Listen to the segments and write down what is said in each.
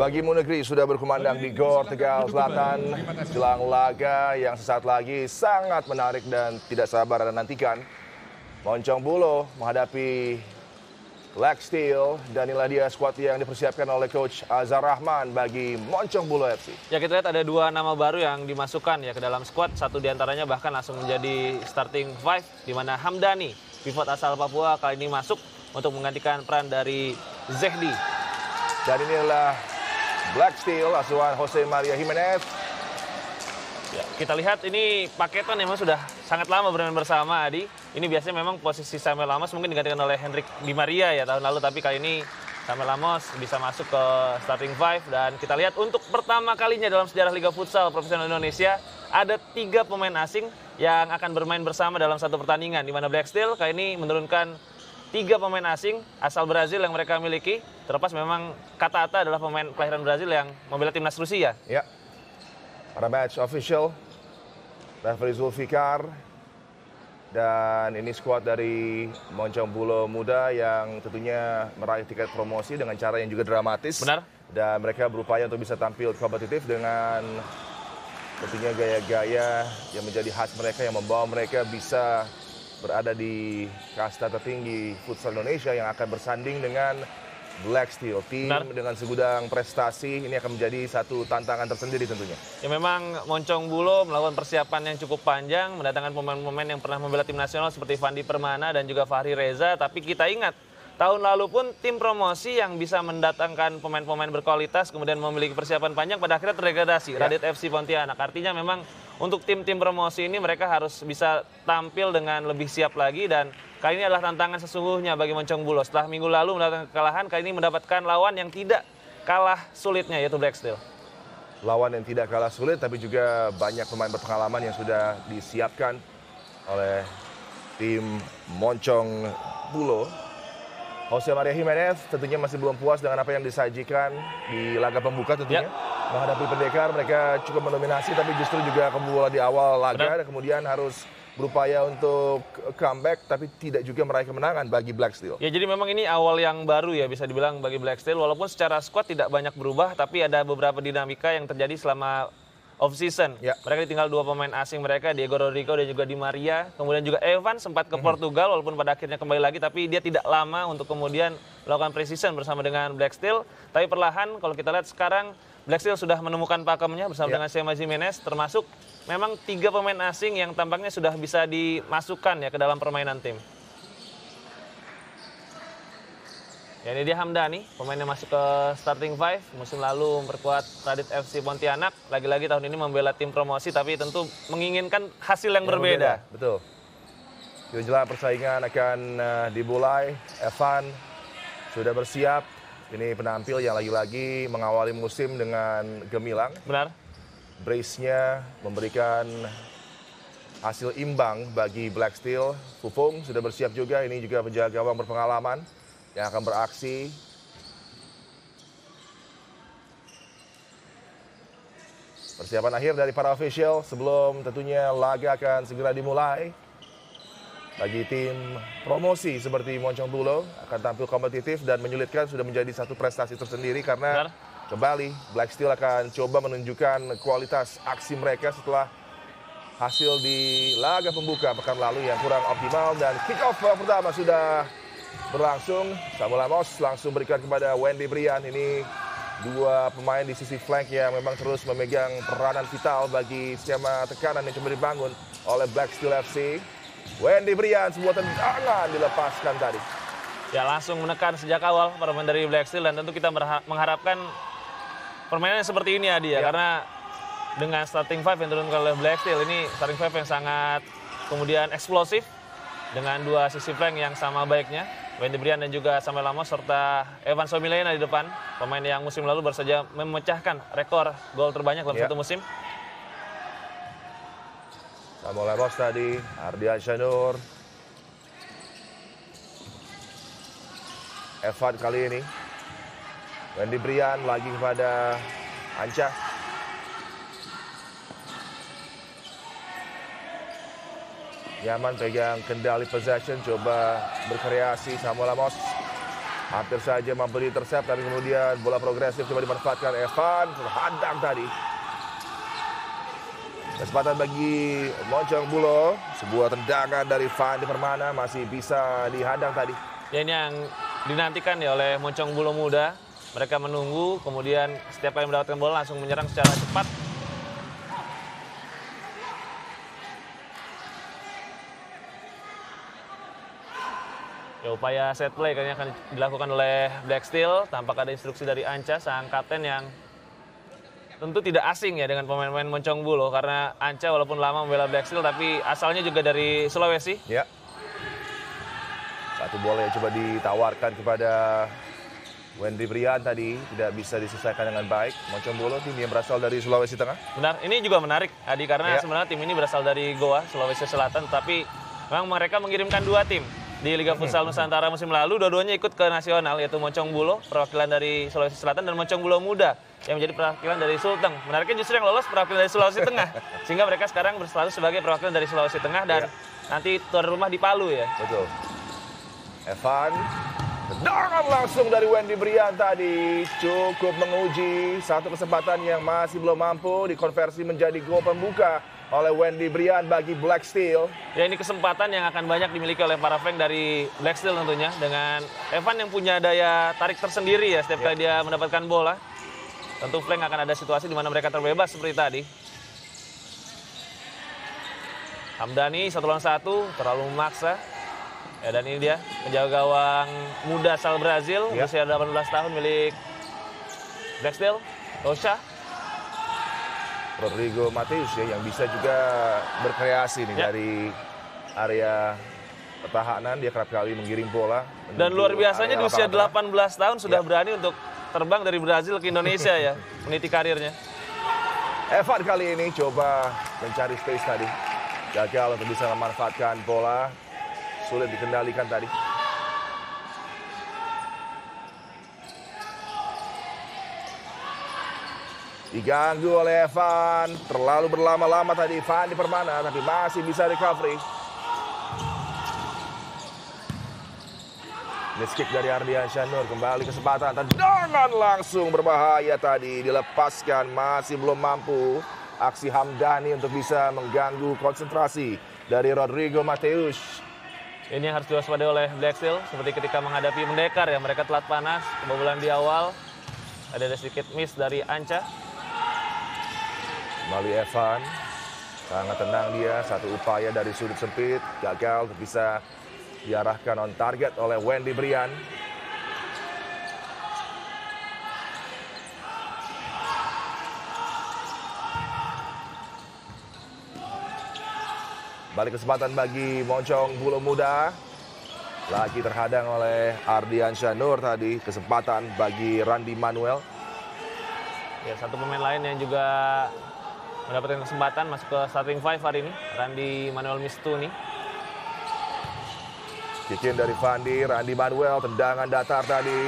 Bagimu negeri sudah berkumandang di Gor Tegal Selatan jelang laga yang sesaat lagi sangat menarik dan tidak sabar Anda nantikan. Moncong Bulo menghadapi Black Steel dan inilah dia skuad yang dipersiapkan oleh coach Azhar Rahman bagi Moncong Bulo FC. Ya kita lihat ada dua nama baru yang dimasukkan ya ke dalam skuad. Satu di antaranya bahkan langsung menjadi starting five di mana Hamdani, pivot asal Papua kali ini masuk untuk menggantikan peran dari Zehdi. Dan inilah Black Steel asuhan Jose Maria Jimenez. Ya, kita lihat ini paketan memang sudah sangat lama bermain bersama Adi. Ini biasanya memang posisi Samuel Lamos mungkin digantikan oleh Hendrik Di Maria ya tahun lalu tapi kali ini Samuel Lamos bisa masuk ke starting five dan kita lihat untuk pertama kalinya dalam sejarah Liga Futsal Profesional Indonesia ada tiga pemain asing yang akan bermain bersama dalam satu pertandingan di mana Black Steel kali ini menurunkan tiga pemain asing asal Brazil yang mereka miliki. Terlepas memang Kata Ata adalah pemain kelahiran Brazil yang membela timnas Rusia. Ya. Para match official, referee Zulfikar, dan ini skuad dari Moncong Bulo Muda yang tentunya meraih tiket promosi dengan cara yang juga dramatis. Benar. Dan mereka berupaya untuk bisa tampil kompetitif dengan tentunya gaya-gaya yang menjadi khas mereka yang membawa mereka bisa berada di kasta tertinggi futsal Indonesia yang akan bersanding dengan Black Steel. Tim Benar. dengan segudang prestasi ini akan menjadi satu tantangan tersendiri tentunya. Ya memang Moncong Bulo melakukan persiapan yang cukup panjang, mendatangkan pemain-pemain yang pernah membela tim nasional seperti Fandi Permana dan juga Fahri Reza. Tapi kita ingat, tahun lalu pun tim promosi yang bisa mendatangkan pemain-pemain berkualitas kemudian memiliki persiapan panjang pada akhirnya terdegradasi. Ya. Radit FC Pontianak. Artinya memang untuk tim-tim promosi ini mereka harus bisa tampil dengan lebih siap lagi dan kali ini adalah tantangan sesungguhnya bagi Moncong Bulo. Setelah minggu lalu mendapatkan kekalahan, kali ini mendapatkan lawan yang tidak kalah sulitnya yaitu Black Steel. lawan yang tidak kalah sulit tapi juga banyak pemain berpengalaman yang sudah disiapkan oleh tim Moncong Bulo. Jose Maria Jimenez tentunya masih belum puas dengan apa yang disajikan di laga pembuka tentunya. Menghadapi pendekar mereka cukup mendominasi tapi justru juga kebobolan di awal laga Benar. dan kemudian harus berupaya untuk comeback tapi tidak juga meraih kemenangan bagi Black Steel. Ya jadi memang ini awal yang baru ya bisa dibilang bagi Black Steel walaupun secara squad tidak banyak berubah tapi ada beberapa dinamika yang terjadi selama off season. Ya. Mereka ditinggal dua pemain asing mereka Diego Rodrigo dan juga Di Maria. Kemudian juga Evan sempat ke Portugal walaupun pada akhirnya kembali lagi tapi dia tidak lama untuk kemudian melakukan preseason bersama dengan Black Steel. Tapi perlahan kalau kita lihat sekarang Black Steel sudah menemukan pakemnya bersama Ya. dengan Sema Jimenez termasuk memang tiga pemain asing yang tampaknya sudah bisa dimasukkan ya ke dalam permainan tim. Ya ini dia Hamdani, pemain yang masuk ke starting five. Musim lalu memperkuat Radit FC Pontianak. Lagi-lagi tahun ini membela tim promosi, tapi tentu menginginkan hasil yang, Yang berbeda. Betul. Di jelang persaingan akan eh, dimulai. Evan sudah bersiap. Ini penampil yang lagi-lagi mengawali musim dengan gemilang. Benar? Brace-nya memberikan hasil imbang bagi Black Steel. Pupung sudah bersiap juga. Ini juga penjaga gawang berpengalaman yang akan beraksi. Persiapan akhir dari para official sebelum tentunya laga akan segera dimulai. Bagi tim promosi seperti Moncong Bulo akan tampil kompetitif dan menyulitkan sudah menjadi satu prestasi tersendiri karena Benar. kembali Black Steel akan coba menunjukkan kualitas aksi mereka setelah hasil di laga pembuka pekan lalu yang kurang optimal dan kick off pertama sudah berlangsung. Samuel Amos langsung berikan kepada Wendy Brian ini dua pemain di sisi flank yang memang terus memegang peranan vital bagi skema tekanan yang coba dibangun oleh Black Steel FC. Wendy Brian sebuah tendangan dilepaskan tadi. Ya langsung menekan sejak awal para pemain dari Black Steel dan tentu kita mengharapkan permainan seperti ini Adi ya, Ya. karena dengan starting five yang diturunkan oleh Black Steel ini starting five yang sangat kemudian eksplosif dengan dua sisi flank yang sama baiknya. Wendy Brian dan juga Samuel Lamos serta Evan Somilena di depan. Pemain yang musim lalu baru saja memecahkan rekor gol terbanyak dalam Ya. satu musim. Samuel Amos tadi, Ardian Syanur. Evan kali ini. Wendy Brian lagi kepada Anca. Nyaman pegang kendali possession, coba berkreasi Samuel Amos. Hampir saja mampu intercept tapi kemudian bola progresif coba dimanfaatkan Evan terhadang tadi. Kesempatan bagi Moncong Bulo, sebuah tendangan dari Fandi Permana masih bisa dihadang tadi. Ya ini yang dinantikan ya oleh Moncong Bulo Muda. Mereka menunggu, kemudian setiap kali mendapatkan bola langsung menyerang secara cepat. Ya, upaya set play kayaknya akan dilakukan oleh Black Steel. Tampak ada instruksi dari Anca, sang kapten yang tentu tidak asing ya dengan pemain-pemain Moncong Bulo. Karena Anca walaupun lama membela Black Steel, tapi asalnya juga dari Sulawesi. Ya. Satu bola yang coba ditawarkan kepada Wendy Brian tadi tidak bisa diselesaikan dengan baik. Moncong Bulo tim yang berasal dari Sulawesi Tengah. Benar, ini juga menarik Adi karena Ya. sebenarnya tim ini berasal dari Goa, Sulawesi Selatan, tapi memang mereka mengirimkan dua tim di Liga Futsal Nusantara musim lalu. Dua-duanya ikut ke nasional yaitu Moncong Bulo, perwakilan dari Sulawesi Selatan dan Moncong Bulo Muda yang menjadi perwakilan dari Sulteng. Menariknya justru yang lolos perwakilan dari Sulawesi Tengah, sehingga mereka sekarang berstatus sebagai perwakilan dari Sulawesi Tengah dan Ya. nanti tuan rumah di Palu ya. Betul. Evan tendangan langsung dari Wendy Brian tadi cukup menguji satu kesempatan yang masih belum mampu dikonversi menjadi gol pembuka oleh Wendy Brian bagi Black Steel. Ya ini kesempatan yang akan banyak dimiliki oleh para flank dari Black Steel tentunya dengan Evan yang punya daya tarik tersendiri ya setiap Ya. kali dia mendapatkan bola. Tentu flank akan ada situasi di mana mereka terbebas seperti tadi. Hamdani satu lawan satu terlalu memaksa. Ya dan ini dia penjaga gawang muda asal Brazil Ya. usia 18 tahun milik Black Steel, Rocha. Rodrigo Mateus ya yang bisa juga berkreasi nih Ya. dari area pertahanan dia kerap kali mengirim bola Dan luar biasanya di usia lapangan tengah. 18 tahun sudah Ya. berani untuk terbang dari Brazil ke Indonesia ya, meniti karirnya. Evan kali ini coba mencari space tadi. Gagal untuk bisa memanfaatkan bola. Sulit dikendalikan tadi. Diganggu oleh Evan. Terlalu berlama-lama tadi Evan di permana. Tapi masih bisa recovery. Miss dari Ardian Syanur kembali kesempatan tendangan langsung berbahaya tadi dilepaskan masih belum mampu aksi Hamdani untuk bisa mengganggu konsentrasi dari Rodrigo Mateus. Ini yang harus diwaspadai oleh Black Steel seperti ketika menghadapi Mendekar ya mereka telat panas kebobolan di awal ada sedikit miss dari Anca Melalui Evan sangat tenang dia satu upaya dari sudut sempit gagal bisa diarahkan on target oleh Wendy Brian. Balik kesempatan bagi Moncong Bulu Muda. Lagi terhadang oleh Ardian Syanur tadi. Kesempatan bagi Randy Manuel. ya satu pemain lain yang juga mendapatkan kesempatan masuk ke starting five hari ini Randy Manuel Mistuni Kikin dari Fandi, Randy Manuel, tendangan datar tadi.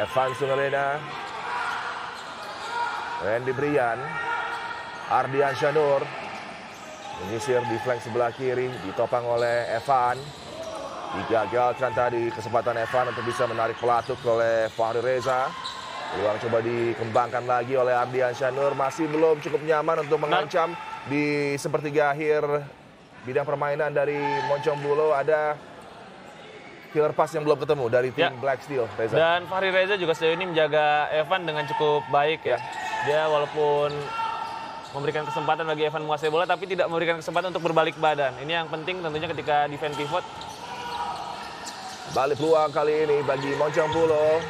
Evan Sungalena. Randy Brian. Ardian Syanur. Menyisir di flank sebelah kiri, ditopang oleh Evan. Digagalkan tadi kesempatan Evan untuk bisa menarik pelatuk oleh Fahri Reza. Peluang coba dikembangkan lagi oleh Ardian Syanur. Masih belum cukup nyaman untuk mengancam di sepertiga akhir bidang permainan dari Moncong Bulo. Ada killer pass yang belum ketemu dari tim Ya. Black Steel, Reza. dan Fahri Reza juga sejauh ini menjaga Evan dengan cukup baik ya. Dia walaupun memberikan kesempatan bagi Evan menguasai bola tapi tidak memberikan kesempatan untuk berbalik badan. Ini yang penting tentunya ketika defense pivot Balik peluang kali ini bagi Moncong Pulo.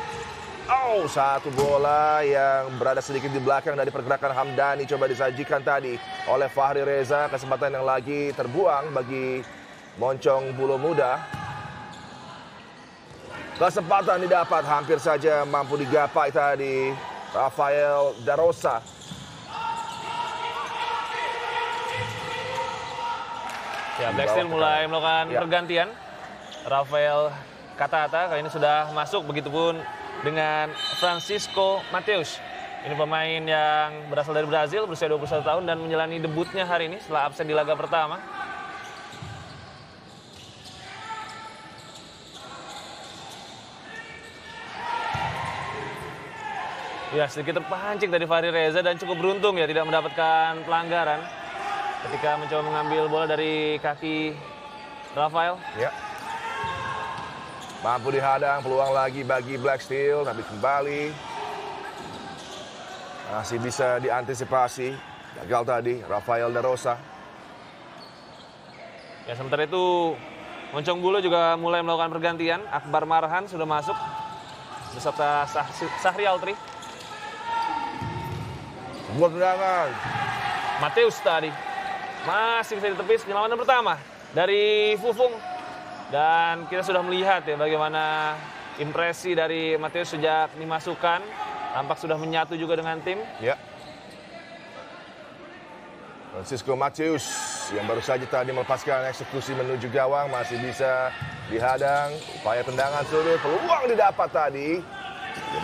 Oh, satu bola yang berada sedikit di belakang dari pergerakan Hamdani coba disajikan tadi oleh Fahri Reza. Kesempatan yang lagi terbuang bagi Moncong Pulo Muda. Kesempatan didapat hampir saja mampu digapai tadi Rafael Darosa. Ya, Di Black bawah Steel mulai melakukan Ya. pergantian. Rafael Katata kali ini sudah masuk, begitupun dengan Francisco Mateus. Ini pemain yang berasal dari Brazil, berusia 21 tahun dan menjalani debutnya hari ini setelah absen di laga pertama. Ya sedikit terpancing dari Fahri Reza dan cukup beruntung ya tidak mendapatkan pelanggaran ketika mencoba mengambil bola dari kaki Rafael. Ya. Mampu dihadang, peluang lagi bagi Black Steel, tapi kembali masih bisa diantisipasi. Gagal tadi Rafael Da Rosa. Ya sementara itu Moncong Bulu juga mulai melakukan pergantian. Akbar Marhan sudah masuk beserta Sah Sahri Altri. Buat tendangan. Mateus tadi masih bisa ditepis penyelamatan pertama dari Fufung dan kita sudah melihat ya bagaimana impresi dari Mateus sejak dimasukkan tampak sudah menyatu juga dengan tim Ya. Francisco Mateus yang baru saja tadi melepaskan eksekusi menuju gawang masih bisa dihadang. Upaya tendangan sudut, peluang didapat tadi.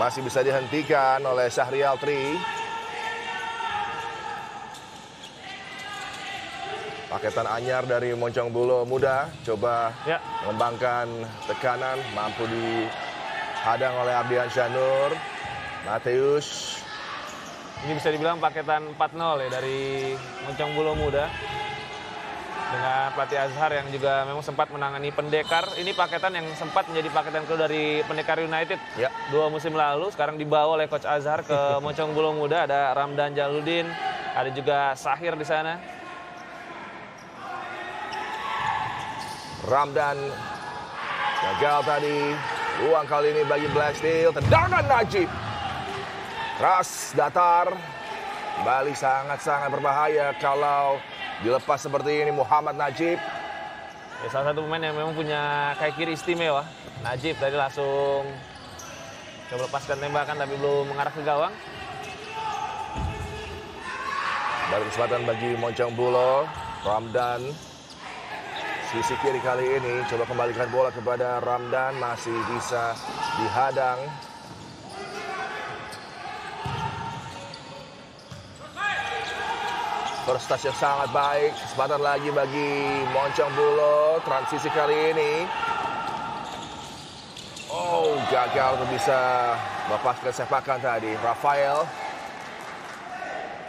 Masih bisa dihentikan oleh Syahrial Tri. Paketan anyar dari Moncong Bulo muda coba ya mengembangkan tekanan mampu dihadang oleh Ardian Syanur. Mateus ini bisa dibilang paketan 4-0 ya dari Moncong Bulu Muda dengan pelatih Azhar yang juga memang sempat menangani Pendekar. Ini paketan yang sempat menjadi paketan kedua dari Pendekar United Ya. dua musim lalu. Sekarang dibawa oleh Coach Azhar ke Moncong Bulu Muda. Ada Ramdan Jaludin, ada juga Sahir di sana. Ramdan gagal tadi. Uang kali ini bagi Black Steel. Tendangan Najib. Keras, datar. Kembali sangat-sangat berbahaya kalau dilepas seperti ini Muhammad Najib. Ya, salah satu pemain yang memang punya kaki kiri istimewa. Najib tadi langsung coba lepaskan tembakan tapi belum mengarah ke gawang. Baru kesempatan bagi Moncong Bulo. Ramdan. Sisi kiri kali ini coba kembalikan bola kepada Ramdan. Masih bisa dihadang. First yang sangat baik. Kesempatan lagi bagi Moncong Bulo. Transisi kali ini. Oh, gagal untuk bisa melepaskan sepakan tadi. Rafael.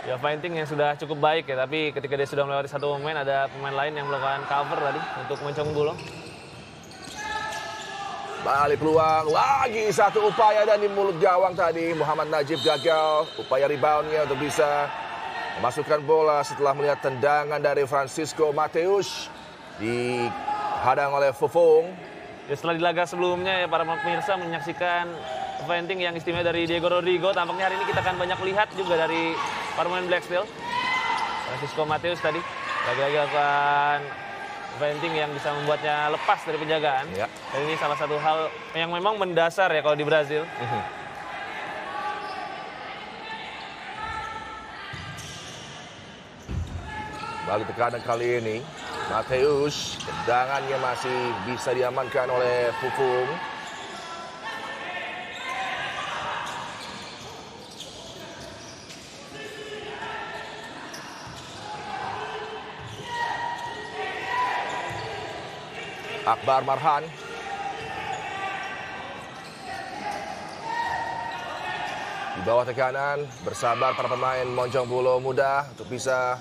Ya fighting yang sudah cukup baik ya, tapi ketika dia sudah melewati satu pemain ada pemain lain yang melakukan cover tadi untuk Moncong Bulo. Balik peluang, lagi satu upaya dan di mulut gawang tadi Muhammad Najib gagal upaya reboundnya untuk bisa memasukkan bola setelah melihat tendangan dari Francisco Mateus dihadang oleh Fofong. Ya setelah di laga sebelumnya ya para pemirsa menyaksikan fighting yang istimewa dari Diego Rodrigo. Tampaknya hari ini kita akan banyak lihat juga dari para pemain Black Steel. Francisco Mateus tadi lagi-lagi lakukan fighting yang bisa membuatnya lepas dari penjagaan. Ya. Dan ini salah satu hal yang memang mendasar ya kalau di Brazil. Balik tekanan kali ini Mateus tendangannya masih bisa diamankan oleh Fofong. Akbar Marhan. Di bawah tekanan, bersabar para pemain Monjong Bulo muda untuk bisa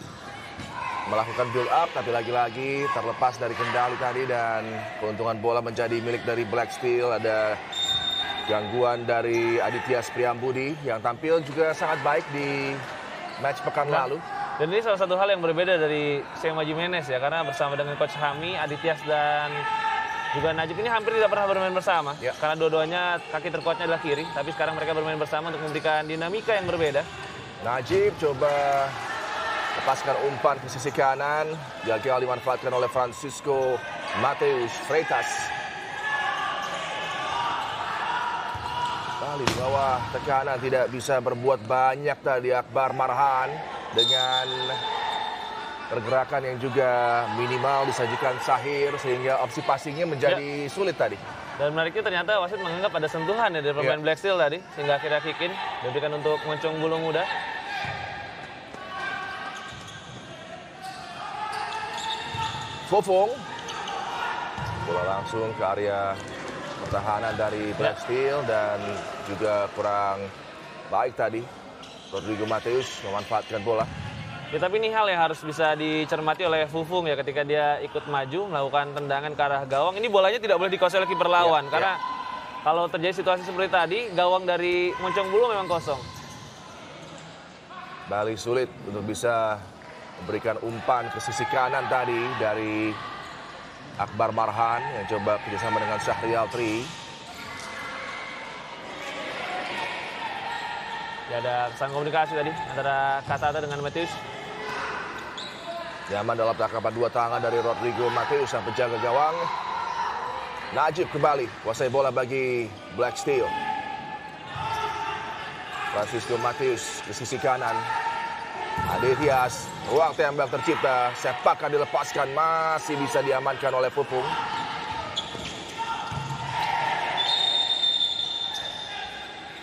melakukan build up, tapi lagi-lagi terlepas dari kendali tadi dan keuntungan bola menjadi milik dari Black Steel. Ada gangguan dari Aditya Spriambudi yang tampil juga sangat baik di match pekan Nah, lalu. Dan ini salah satu hal yang berbeda dari Sema Jimenez ya, karena bersama dengan Coach Hami, Adityas dan juga Najib ini hampir tidak pernah bermain bersama. Ya. Karena dua-duanya kaki terkuatnya adalah kiri, tapi sekarang mereka bermain bersama untuk memberikan dinamika yang berbeda. Najib coba lepaskan umpan ke sisi kanan. Gagal dimanfaatkan oleh Francisco Mateus Freitas. Kali di bawah tekanan tidak bisa berbuat banyak tadi Akbar Marhan dengan pergerakan yang juga minimal disajikan Sahir sehingga opsi passingnya menjadi sulit tadi. Dan menariknya ternyata wasit menganggap ada sentuhan ya dari pemain Ya. Black Steel tadi, sehingga akhirnya kick in, diberikan untuk Moncong Bulu Muda. Fofong. Bola langsung ke area pertahanan dari Black Steel dan juga kurang baik tadi. Rodrigo Mateus memanfaatkan bola. Ya tapi ini hal yang harus bisa dicermati oleh Fufung ya ketika dia ikut maju melakukan tendangan ke arah gawang. Ini bolanya tidak boleh dikuasai oleh kiper lawan Ya, karena kalau terjadi situasi seperti tadi gawang dari Moncong Bulu memang kosong. Bali sulit untuk bisa memberikan umpan ke sisi kanan tadi dari Akbar Marhan yang coba kerjasama dengan Syahrial Tri. Ya ada kesan komunikasi tadi antara Katata dengan Matius. Nyaman dalam tangkapan dua tangan dari Rodrigo Mateus sang penjaga gawang. Najib kembali kuasai bola bagi Black Steel. Francisco Mateus ke sisi kanan. Adithias, ruang tembak tercipta. Sepak akan dilepaskan, masih bisa diamankan oleh Pupung.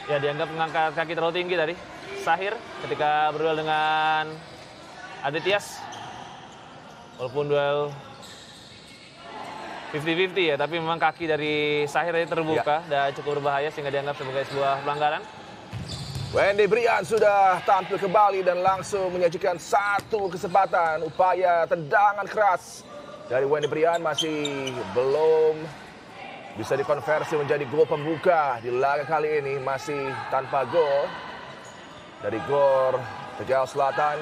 Ya dianggap mengangkat kaki terlalu tinggi tadi. Sahir ketika berduel dengan Aditya's. Walaupun duel 50-50 ya, tapi memang kaki dari Sahir tadi terbuka dan cukup berbahaya sehingga dianggap sebagai sebuah pelanggaran. Wendy Brian sudah tampil kembali dan langsung menyajikan satu kesempatan. Upaya tendangan keras dari Wendy Brian masih belum bisa dikonversi menjadi gol pembuka di laga kali ini masih tanpa gol dari Gor Tegal Selatan.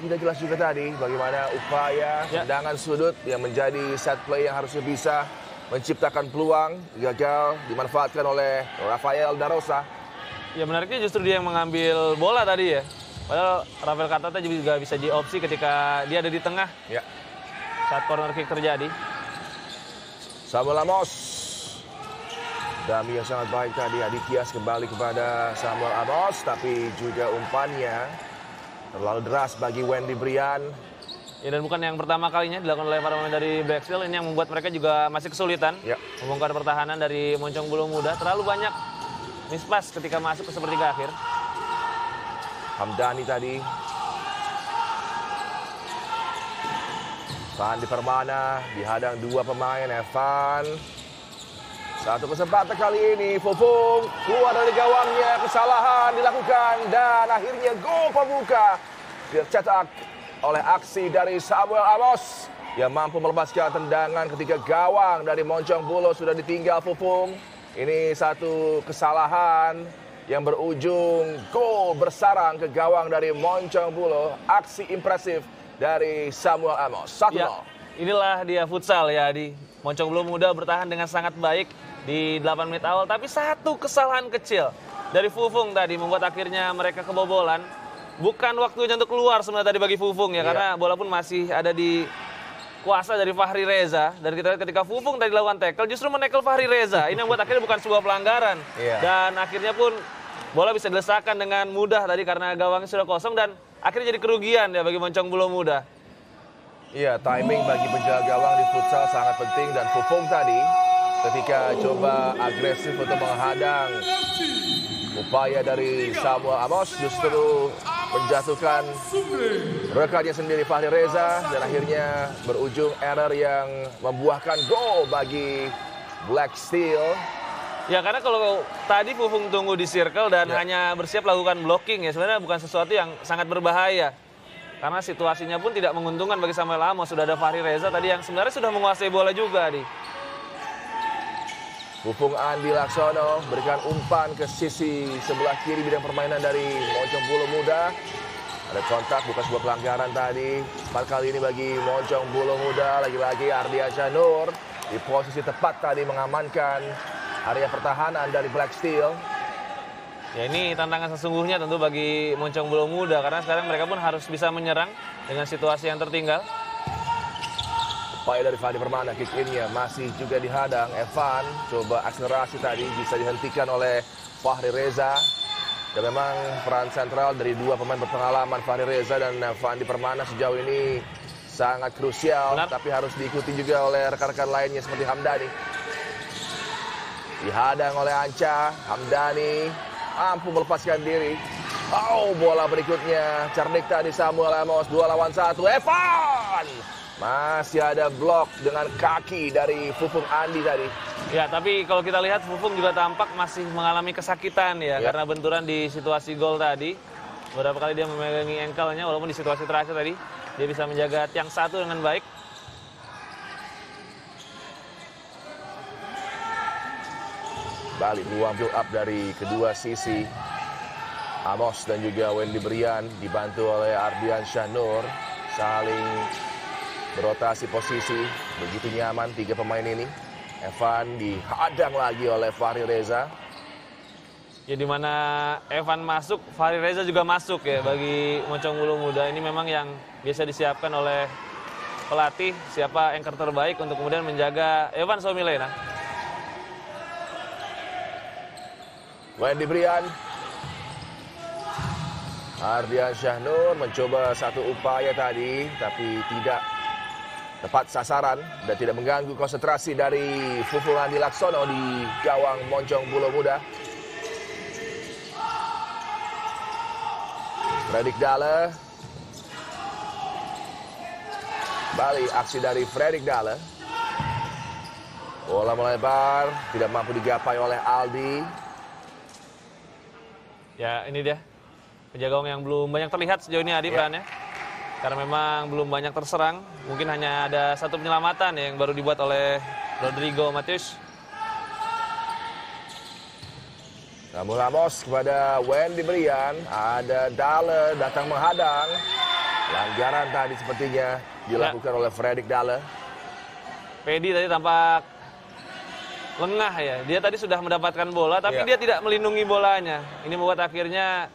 Tidak jelas juga tadi bagaimana upaya Ya. tendangan sudut yang menjadi set play yang harusnya bisa menciptakan peluang gagal dimanfaatkan oleh Rafael Darosa. Ya menariknya justru dia yang mengambil bola tadi ya. Padahal Rafael Katata juga bisa diopsi ketika dia ada di tengah Ya. Saat corner kick terjadi. Samuel Amos. Dami yang sangat baik tadi. Adityas kembali kepada Samuel Amos. Tapi juga umpannya terlalu deras bagi Wendy Brian. Ya dan bukan yang pertama kalinya dilakukan oleh para pemain dari Black Steel ini yang membuat mereka juga masih kesulitan Ya. membongkar pertahanan dari Moncong Bulu Muda. Terlalu banyak mispas ketika masuk ke sepertiga akhir. Hamdani tadi. Fandi Permana dihadang dua pemain. Evan. Satu kesempatan kali ini. Fufung keluar dari gawangnya. Kesalahan dilakukan. Dan akhirnya gol pembuka. Dicetak oleh aksi dari Samuel Amos. Yang mampu melepaskan tendangan ketika gawang dari Moncong Bulo sudah ditinggal Fufung. Ini satu kesalahan yang berujung gol bersarang ke gawang dari Moncong Bulo. Aksi impresif dari Samuel Amos. 1-0. Ya, inilah dia futsal ya di Moncong Bulu Muda bertahan dengan sangat baik di 8 menit awal. Tapi satu kesalahan kecil dari Fufung tadi membuat akhirnya mereka kebobolan. Bukan waktunya untuk keluar sebenarnya tadi bagi Fufung ya, Iya. karena bola pun masih ada di kuasa dari Fahri Reza. Dan kita lihat ketika Fufung tadi lakukan tackle, justru menekel Fahri Reza. Ini yang membuat akhirnya bukan sebuah pelanggaran. Iya. Dan akhirnya pun bola bisa dilesakan dengan mudah tadi karena gawangnya sudah kosong dan akhirnya jadi kerugian ya bagi Moncong Bulu Muda. Iya, timing bagi penjaga gawang di futsal sangat penting dan Fufung tadi ketika coba agresif untuk menghadang upaya dari Samuel Amos justru menjatuhkan rekannya sendiri Fahri Reza dan akhirnya berujung error yang membuahkan gol bagi Black Steel. Ya karena kalau tadi Fufung tunggu di circle dan Ya. hanya bersiap lakukan blocking ya sebenarnya bukan sesuatu yang sangat berbahaya. Karena situasinya pun tidak menguntungkan bagi Samuel Amos. Sudah ada Fahri Reza tadi yang sebenarnya sudah menguasai bola juga di. Pupung Andi Laksono berikan umpan ke sisi sebelah kiri bidang permainan dari Moncong Bulu Muda. Ada kontak, bukan sebuah pelanggaran tadi. Empat kali ini bagi Moncong Bulu Muda. Lagi-lagi Ardiansyah Nur di posisi tepat tadi mengamankan area pertahanan dari Black Steel. Ya ini tantangan sesungguhnya tentu bagi Moncong Bulu Muda karena sekarang mereka pun harus bisa menyerang dengan situasi yang tertinggal. Upaya dari Fadi Permana kick in-nya masih juga dihadang. Evan coba akselerasi tadi bisa dihentikan oleh Fahri Reza. Dan memang peran sentral dari dua pemain berpengalaman Fahri Reza dan Fandi Permana sejauh ini sangat krusial. Benar. Tapi harus diikuti juga oleh rekan-rekan lainnya seperti Hamdani. Dihadang oleh Anca, Hamdani mampu melepaskan diri. Oh, bola berikutnya cerdik tadi Samuel Amos dua lawan satu. Evan Masih ada blok dengan kaki dari Fufung Andi tadi. Ya, tapi kalau kita lihat Fufung juga tampak masih mengalami kesakitan ya, Ya. karena benturan di situasi gol tadi. Beberapa kali dia memegangi engkelnya walaupun di situasi terakhir tadi dia bisa menjaga tiang satu dengan baik. Balik peluang build up dari kedua sisi. Amos dan juga Wendy Brian dibantu oleh Ardian Syanur saling berotasi posisi begitu nyaman tiga pemain ini. Evan dihadang lagi oleh Fahri Reza. Ya di mana Evan masuk, Fahri Reza juga masuk ya bagi Moncong Bulu Muda. Ini memang yang biasa disiapkan oleh pelatih siapa anchor terbaik untuk kemudian menjaga Evan Somilena. Wendy Brian. Ardian Syahnur mencoba satu upaya tadi tapi tidak tepat sasaran dan tidak mengganggu konsentrasi dari Fufung Andi Laksono di gawang Moncong Bulu Muda. Fredrik Dale. Balik aksi dari Fredrik Dale. Bola melebar, tidak mampu digapai oleh Aldi. Ya ini dia penjaga gawang yang belum banyak terlihat sejauh ini Adi Ya. perannya. Karena memang belum banyak terserang. Mungkin hanya ada satu penyelamatan ya yang baru dibuat oleh Rodrigo Matius. Namun Ramos kepada Wendy Brian, ada Dale datang menghadang. Pelanggaran tadi sepertinya dilakukan oleh Fredrik Dale. Pedi tadi tampak lengah ya. Dia tadi sudah mendapatkan bola tapi Iya. dia tidak melindungi bolanya. Ini membuat akhirnya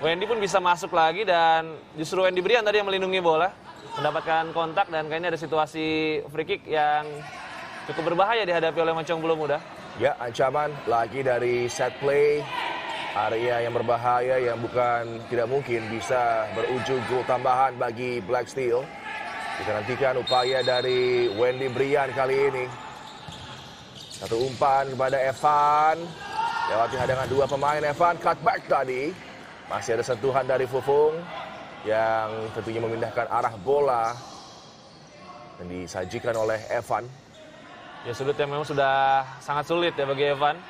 Wendy pun bisa masuk lagi dan justru Wendy Brian tadi yang melindungi bola. Mendapatkan kontak dan kayaknya ada situasi free kick yang cukup berbahaya dihadapi oleh Moncong Bulu Muda. Ya, ancaman lagi dari set play. Area yang berbahaya yang bukan tidak mungkin bisa berujung gol tambahan bagi Black Steel. Kita nantikan upaya dari Wendy Brian kali ini. Satu umpan kepada Evan. Lewati hadangan dua pemain Evan. Cutback tadi. Masih ada sentuhan dari Fufung. Yang tentunya memindahkan arah bola. Dan disajikan oleh Evan. Ya sudut yang memang sudah sangat sulit ya bagi Evan.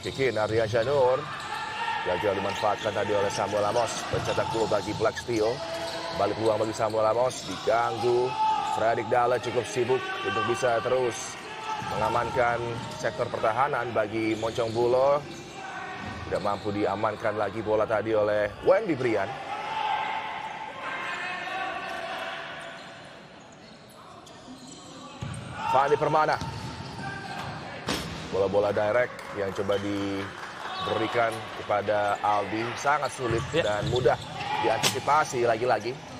Bikin Ardian Syanur. Gagal dimanfaatkan tadi oleh Samuel Amos. Pencetak gol bagi Black Steel. Balik peluang bagi Samuel Amos. Diganggu. Fredrik Dale cukup sibuk untuk bisa terus mengamankan sektor pertahanan bagi Moncong Bulo. Tidak mampu diamankan lagi bola tadi oleh Wendy Brian. Fandi Permana. Bola-bola direct yang coba diberikan kepada Aldi sangat sulit Ya. dan mudah diantisipasi lagi-lagi.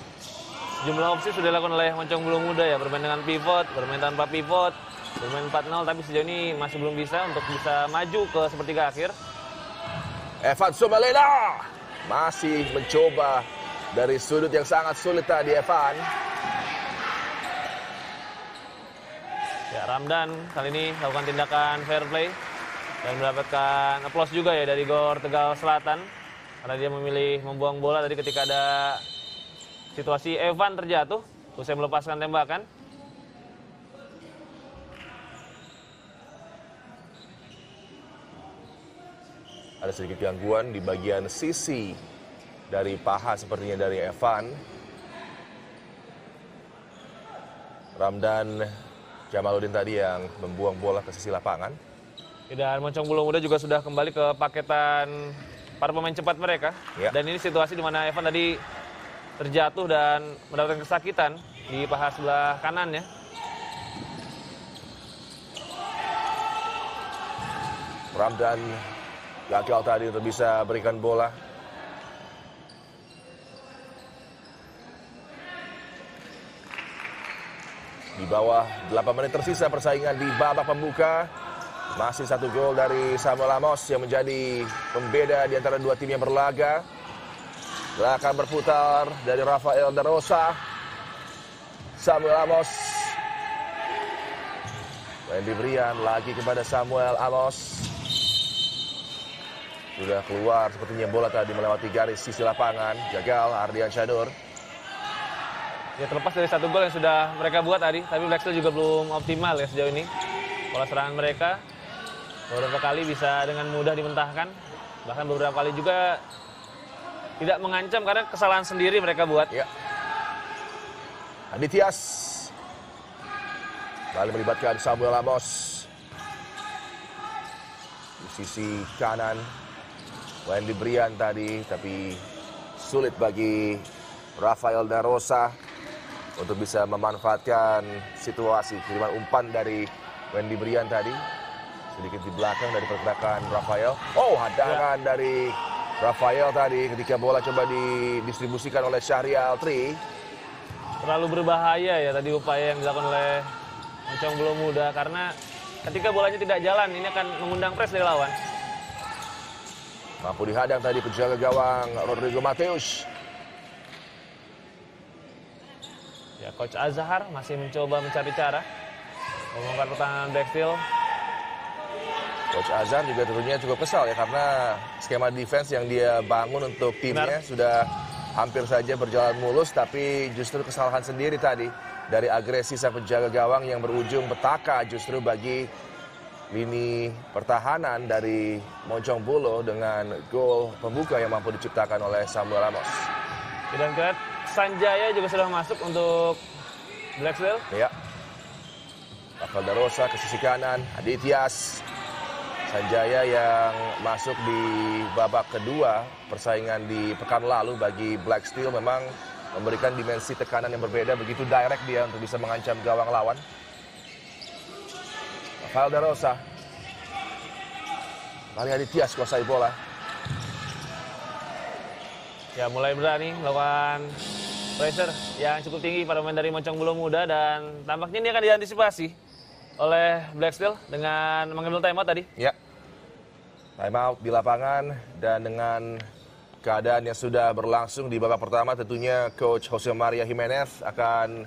Jumlah opsi sudah dilakukan oleh Moncong Bulu Muda ya, bermain dengan pivot, bermain tanpa pivot, bermain 4-0 tapi sejauh ini masih belum bisa untuk bisa maju ke sepertiga akhir. Evan Sumalena masih mencoba dari sudut yang sangat sulit tadi Evan. Ya, Ramdan kali ini melakukan tindakan fair play dan mendapatkan applause juga ya dari Gor Tegal Selatan karena dia memilih membuang bola tadi ketika ada situasi Evan terjatuh usai melepaskan tembakan. Ada sedikit gangguan di bagian sisi dari paha sepertinya dari Evan. Ramdan Jamaluddin tadi yang membuang bola ke sisi lapangan. Dan Moncong Bulu Muda juga sudah kembali ke paketan para pemain cepat mereka. Ya. Dan ini situasi di mana Evan tadi terjatuh dan mendapatkan kesakitan di paha sebelah kanannya. Ramdan gagal tadi untuk bisa berikan bola. Di bawah 8 menit tersisa persaingan di babak pembuka. Masih satu gol dari Samuel Amos yang menjadi pembeda di antara dua tim yang berlaga. Gerakan berputar dari Rafael Darosa. Samuel Amos. Wendy Brian lagi kepada Samuel Amos. Sudah keluar sepertinya bola tadi melewati garis sisi lapangan. Gagal Ardian Syanur. Ya terlepas dari satu gol yang sudah mereka buat tadi, tapi Black Steel juga belum optimal ya sejauh ini. Pola serangan mereka beberapa kali bisa dengan mudah dimentahkan, bahkan beberapa kali juga tidak mengancam karena kesalahan sendiri mereka buat. Ya. Aditias. Kembali melibatkan Samuel Amos. Di sisi kanan. Wendy Brian tadi, tapi sulit bagi Rafael Darosa untuk bisa memanfaatkan situasi kiriman umpan dari Wendy Brian tadi. Sedikit di belakang dari pergerakan Rafael. Oh, hadangan ya. dari Rafael tadi ketika bola coba didistribusikan oleh Syahrial Tri. Terlalu berbahaya ya tadi upaya yang dilakukan oleh Moncong belum muda karena ketika bolanya tidak jalan ini akan mengundang pres dari lawan. Mampu dihadang tadi penjaga gawang Rodrigo Mateus. Ya, Coach Azhar masih mencoba mencari cara membongkar pertahanan backfield. Coach Azhar juga tentunya cukup kesal ya karena skema defense yang dia bangun untuk timnya Benar. sudah hampir saja berjalan mulus tapi justru kesalahan sendiri tadi dari agresi sang penjaga gawang yang berujung petaka justru bagi lini pertahanan dari Moncong Bulo dengan gol pembuka yang mampu diciptakan oleh Samuel Ramos. Dan kita Sanjaya juga sudah masuk untuk Blacksville. Ya. Rafael Darosa ke sisi kanan, Adityas Sanjaya yang masuk di babak kedua persaingan di pekan lalu bagi Black Steel memang memberikan dimensi tekanan yang berbeda begitu direct dia untuk bisa mengancam gawang lawan. Rafael Darosa. Mari Aditias kuasai bola. Ya mulai berani melakukan pressure yang cukup tinggi pada pemain dari Moncong Bulu Muda dan tampaknya ini akan diantisipasi oleh Black Steel dengan mengambil timeout tadi. Ya. Timeout di lapangan dan dengan keadaan yang sudah berlangsung di babak pertama tentunya coach Jose Maria Jimenez akan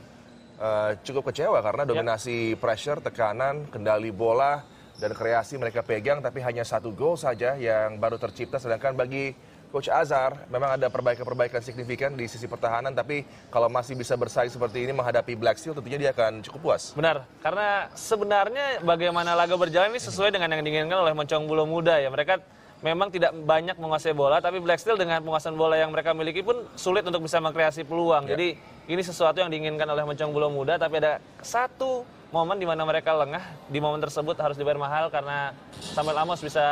uh, cukup kecewa karena ya. dominasi ya. pressure, tekanan, kendali bola dan kreasi mereka pegang tapi hanya satu gol saja yang baru tercipta sedangkan bagi Coach Azhar memang ada perbaikan-perbaikan signifikan di sisi pertahanan, tapi kalau masih bisa bersaing seperti ini menghadapi Black Steel tentunya dia akan cukup puas. Benar, karena sebenarnya bagaimana laga berjalan ini sesuai dengan yang diinginkan oleh Moncong Bulu Muda ya. Mereka memang tidak banyak menguasai bola, tapi Black Steel dengan penguasaan bola yang mereka miliki pun sulit untuk bisa mengkreasi peluang. Ya. Jadi ini sesuatu yang diinginkan oleh Moncong Bulu Muda, tapi ada satu momen di mana mereka lengah. Di momen tersebut harus dibayar mahal karena Samuel Amos bisa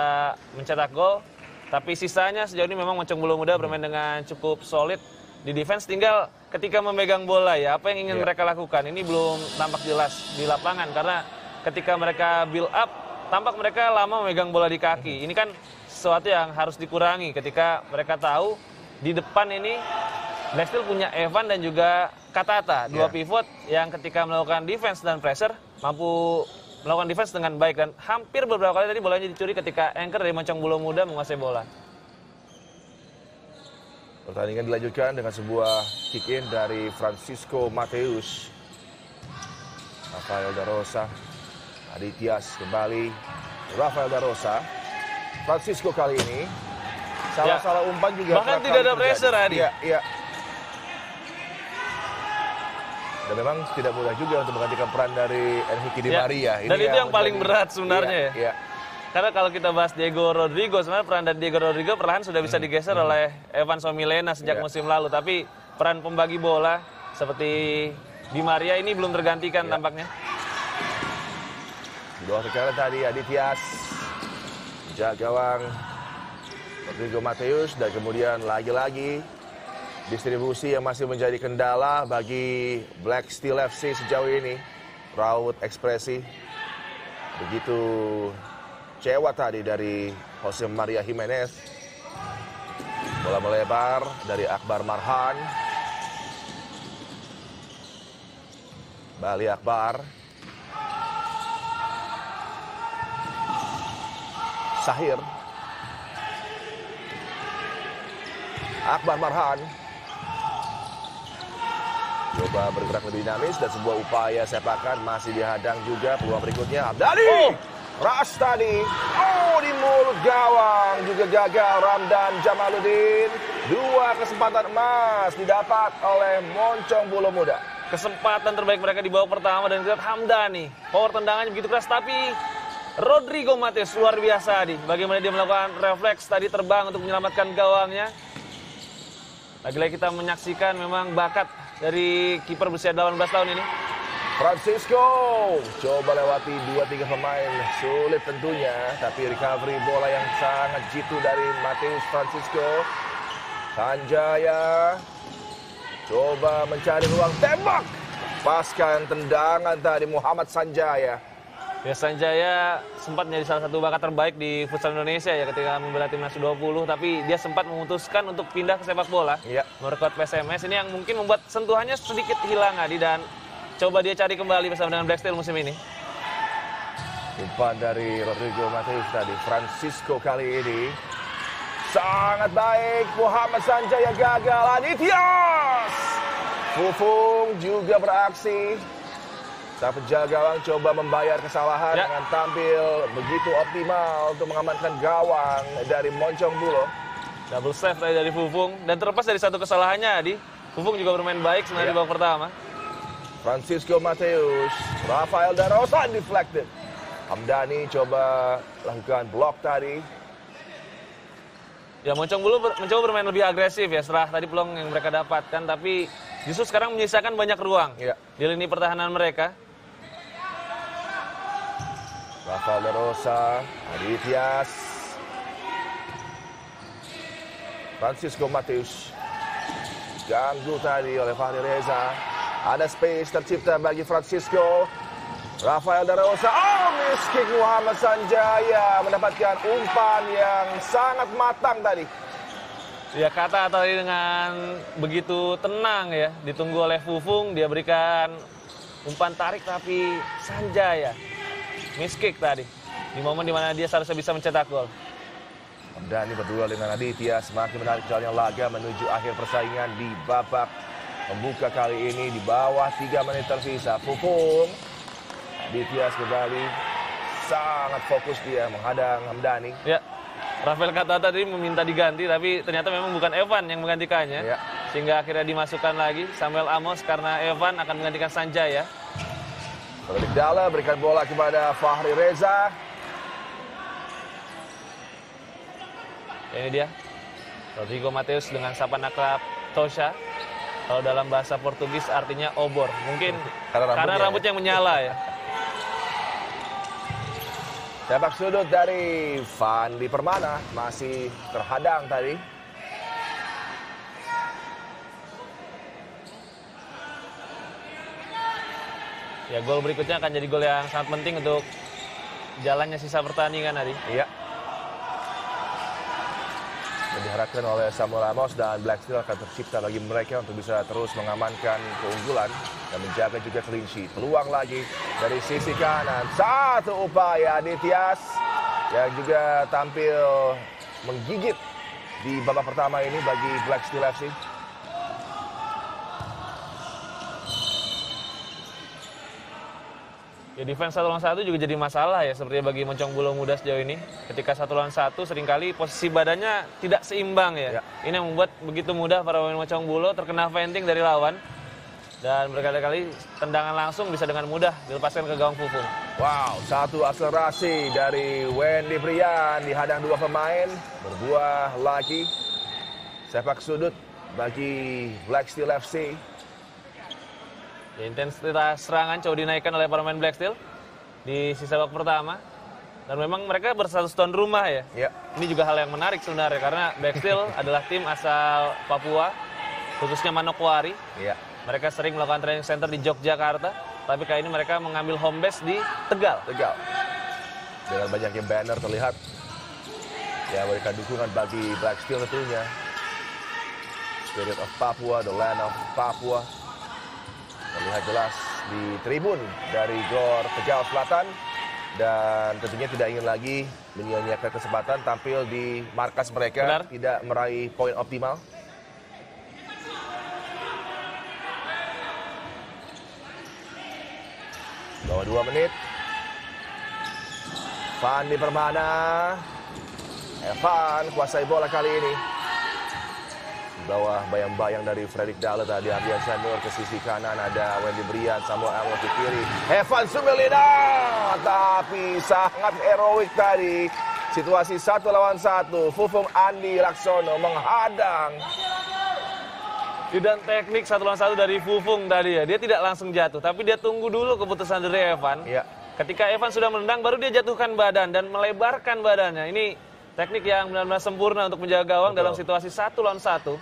mencetak gol tapi sisanya sejauh ini memang Moncong Bulu Muda bermain dengan cukup solid di defense. Tinggal ketika memegang bola ya, apa yang ingin yeah. mereka lakukan ini belum tampak jelas di lapangan karena ketika mereka build up, tampak mereka lama memegang bola di kaki. Ini kan sesuatu yang harus dikurangi ketika mereka tahu di depan ini Blacksteel punya Evan dan juga Katata, dua yeah. pivot yang ketika melakukan defense dan pressure mampu melakukan defense dengan baik dan hampir beberapa kali tadi bolanya dicuri ketika anchor dari Moncong Bulu Muda menguasai bola. Pertandingan dilanjutkan dengan sebuah kick in dari Francisco Mateus. Rafael Darosa, Aditias kembali, Rafael Darosa, Francisco kali ini salah-salah ya. umpan juga. Bahkan tidak ada pressure, Adi. Iya, iya. Dan memang tidak mudah juga untuk menggantikan peran dari Enrique Di ya. Maria. Ini Dan itu yang, paling berat sebenarnya iya, ya. Iya. Karena kalau kita bahas Diego Rodrigo, sebenarnya peran dari Diego Rodrigo perlahan sudah bisa hmm. digeser hmm. oleh Evan Somilena sejak yeah. musim lalu. Tapi peran pembagi bola seperti Di Maria ini belum tergantikan yeah. tampaknya. Bawah tekanan tadi Adityas, Jagawang, Rodrigo Mateus, dan kemudian lagi-lagi distribusi yang masih menjadi kendala bagi Black Steel FC sejauh ini. Raut ekspresi begitu cewa tadi dari Jose Maria Jimenez. Bola melebar dari Akbar Marhan. Bali Akbar. Sahir. Akbar Marhan Coba bergerak lebih dinamis dan sebuah upaya sepakan masih dihadang juga peluang berikutnya Abdali. Oh. Ras tadi. Oh di mulut gawang juga gagal Ramdan Jamaluddin. Dua kesempatan emas didapat oleh Moncong Bulu Muda. Kesempatan terbaik mereka di babak pertama dan lihat Hamdani. Power tendangannya begitu keras tapi Rodrigo Matius luar biasa nih. Bagaimana dia melakukan refleks tadi terbang untuk menyelamatkan gawangnya. Lagi-lagi kita menyaksikan memang bakat dari kiper berusia 18 tahun ini. Francisco coba lewati 2-3 pemain. Sulit tentunya tapi recovery bola yang sangat jitu dari Mateus Francisco. Sanjaya coba mencari ruang tembak. Lepaskan tendangan tadi Muhammad Sanjaya Ya Sanjaya sempat menjadi salah satu bakat terbaik di futsal Indonesia ya ketika membela timnas U20 tapi dia sempat memutuskan untuk pindah ke sepak bola. Iya. Merekod PSMS ini yang mungkin membuat sentuhannya sedikit hilang Adi dan coba dia cari kembali bersama dengan Black Steel musim ini. umpan dari Rodrigo Mateus tadi. Francisco kali ini. Sangat baik. Muhammad Sanjaya gagal. Aditya! Fufung juga beraksi Sang penjaga gawang coba membayar kesalahan Ya. dengan tampil begitu optimal untuk mengamankan gawang dari Moncong Bulo. Double save tadi dari Fufung dan terlepas dari satu kesalahannya Adi. Fufung juga bermain baik sebenarnya Ya. di babak pertama. Francisco Mateus, Rafael Darosa deflected. Hamdani coba lakukan blok tadi. Ya Moncong Bulu ber- mencoba bermain lebih agresif ya setelah tadi peluang yang mereka dapatkan tapi justru sekarang menyisakan banyak ruang Ya. di lini pertahanan mereka. Rafael Darosa, Adityas, Francisco Mateus. Ganggu tadi oleh Fahri Reza. Ada space tercipta bagi Francisco. Rafael Darosa, oh miss kick Muhammad Sanjaya mendapatkan umpan yang sangat matang tadi. Ya kata tadi dengan begitu tenang ya ditunggu oleh Fufung dia berikan umpan tarik tapi Sanjaya miss kick tadi di momen di mana dia seharusnya bisa mencetak gol. Dhani berdua dengan Aditya semakin menarik jalannya laga menuju akhir persaingan di babak membuka kali ini di bawah 3 menit tersisa. Pupung, Aditya kembali sangat fokus dia menghadang Hamdani. Ya Rafael kata tadi meminta diganti tapi ternyata memang bukan Evan yang menggantikannya. Ya. Sehingga akhirnya dimasukkan lagi Samuel Amos karena Evan akan menggantikan Sanjaya. Fredrik Dala berikan bola kepada Fahri Reza. Ini dia. Rodrigo Mateus dengan sapa akrab Tosha. Kalau dalam bahasa Portugis artinya obor. Mungkin Karena rambutnya karena ya. rambutnya yang menyala ya. Sepak sudut dari Fandi Permana masih terhadang tadi. Ya gol berikutnya akan jadi gol yang sangat penting untuk jalannya sisa pertandingan tadi. Iya. Dan diharapkan oleh Samuel Amos dan Black Steel akan tercipta bagi mereka untuk bisa terus mengamankan keunggulan dan menjaga juga clean sheet. Peluang lagi dari sisi kanan. Satu upaya Adityas yang juga tampil menggigit di babak pertama ini bagi Black Steel FC. Ya defense satu lawan satu juga jadi masalah ya sepertinya bagi Moncong Bulo Muda sejauh ini. Ketika satu lawan satu sering kali posisi badannya tidak seimbang ya. Ya. Ini yang membuat begitu mudah para pemain Moncong Bulo terkena feinting dari lawan. Dan berkali-kali tendangan langsung bisa dengan mudah dilepaskan ke gawang Fufung. Wow, satu akselerasi dari Wendy Brian dihadang dua pemain, berbuah lagi sepak sudut bagi Black Steel FC. Ya, intensitas serangan coba dinaikkan oleh para pemain Black Steel di sisa babak pertama. Dan memang mereka berstatus tuan rumah ya. Ya, Ini juga hal yang menarik sebenarnya karena Black Steel adalah tim asal Papua, khususnya Manokwari. ya. Mereka sering melakukan training center di Yogyakarta, tapi kali ini mereka mengambil home base di Tegal. Tegal. Dengan banyaknya banner terlihat. Ya, memberikan dukungan bagi Black Steel tentunya. Spirit of Papua, the land of Papua. Terlihat jelas di tribun dari Gor Tegal Selatan. Dan tentunya tidak ingin lagi menyia-nyiakan kesempatan tampil di markas mereka. Benar. Tidak meraih poin optimal. Bawah dua menit. Fandi Permana. Evan kuasai bola kali ini. Bawah bayang-bayang dari Fredrik Dahle tadi Ardian Sanur ke sisi kanan ada Wendy Brian, Samuel Amos di kiri. Evan Sumelina tapi sangat heroik tadi. Situasi satu lawan satu. Fufung Andi Laksono menghadang. Dan teknik satu lawan satu dari Fufung tadi ya. Dia tidak langsung jatuh, tapi dia tunggu dulu keputusan dari Evan. Ya, Ketika Evan sudah menendang, baru dia jatuhkan badan dan melebarkan badannya. Ini teknik yang benar-benar sempurna untuk menjaga gawang Betul. dalam situasi satu lawan satu.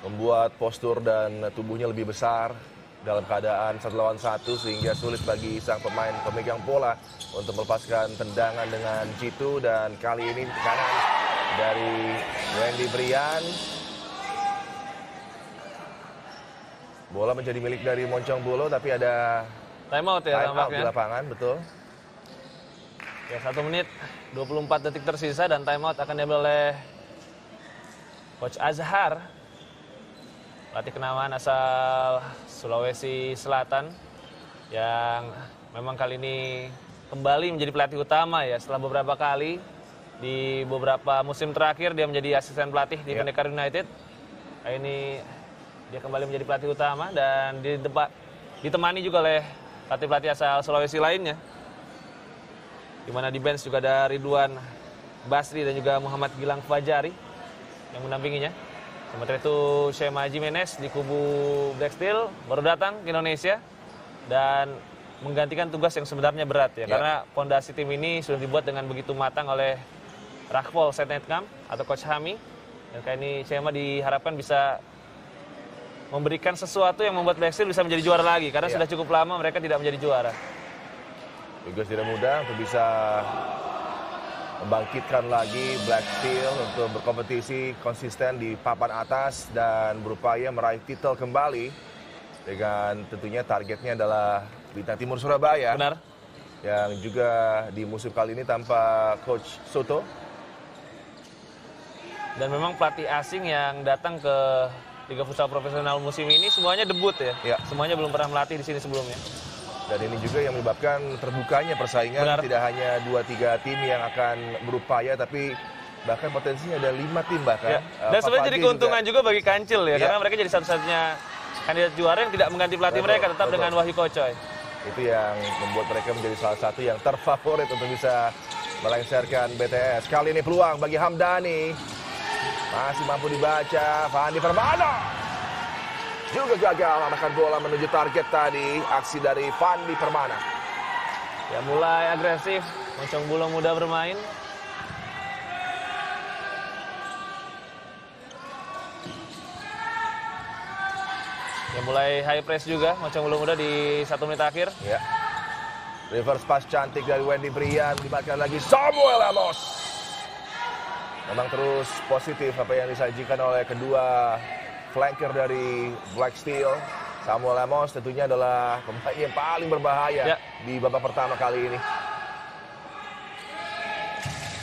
membuat postur dan tubuhnya lebih besar dalam keadaan satu lawan satu sehingga sulit bagi sang pemain pemegang bola untuk melepaskan tendangan dengan jitu dan kali ini tekanan dari Wendy Brian bola menjadi milik dari Moncong Bolo tapi ada Time out ya time out di tampaknya. lapangan betul Ya, satu menit 24 detik tersisa dan time out akan diambil oleh Coach Azhar. Pelatih kenamaan asal Sulawesi Selatan yang memang kali ini kembali menjadi pelatih utama ya setelah beberapa kali di beberapa musim terakhir dia menjadi asisten pelatih di Ya. Pendekar United. Kali ini dia kembali menjadi pelatih utama dan di ditemani juga oleh pelatih-pelatih asal Sulawesi lainnya di mana di bench juga ada Ridwan Basri dan juga Muhammad Gilang Fajari yang mendampinginya. Sementara itu Shema Jimenez di kubu Black Steel baru datang ke Indonesia dan menggantikan tugas yang sebenarnya berat ya, Ya. karena fondasi tim ini sudah dibuat dengan begitu matang oleh Rakpol Setnetkam atau Coach Hami dan kali ini Shema diharapkan bisa memberikan sesuatu yang membuat Black Steel bisa menjadi juara lagi karena Ya. sudah cukup lama mereka tidak menjadi juara. Tugas tidak mudah untuk bisa membangkitkan lagi Black Steel untuk berkompetisi konsisten di papan atas dan berupaya meraih titel kembali dengan tentunya targetnya adalah Bintang Timur Surabaya Benar? yang juga di musim kali ini tanpa Coach Soto. Dan memang pelatih asing yang datang ke Liga Futsal Profesional musim ini semuanya debut ya. Ya. Semuanya belum pernah melatih di sini sebelumnya. Dan ini juga yang menyebabkan terbukanya persaingan Benar. tidak hanya 2-3 tim yang akan berupaya tapi bahkan potensinya ada lima tim bahkan. Ya. Eh, Dan sebenarnya jadi keuntungan juga, bagi Kancil ya, Ya. karena mereka jadi satu-satunya kandidat juara yang tidak mengganti pelatih Betul, mereka tetap betul. dengan Wahyu Kocoy. Itu yang membuat mereka menjadi salah satu yang terfavorit untuk bisa melengsarkan BTS. Kali ini peluang bagi Hamdani. Masih mampu dibaca. Fandi Permana. Juga gagal arahkan bola menuju target tadi. Aksi dari Fandi Permana. Ya mulai agresif, Moncong Bulo muda bermain. Ya mulai high press juga, Moncong Bulo muda di satu menit akhir. Ya. Reverse pass cantik dari Wendy Brian. Dimakan lagi Samuel Amos. Memang terus positif apa yang disajikan oleh kedua flanker dari Black Steel. Samuel Amos tentunya adalah pemain yang paling berbahaya Ya. di babak pertama kali ini.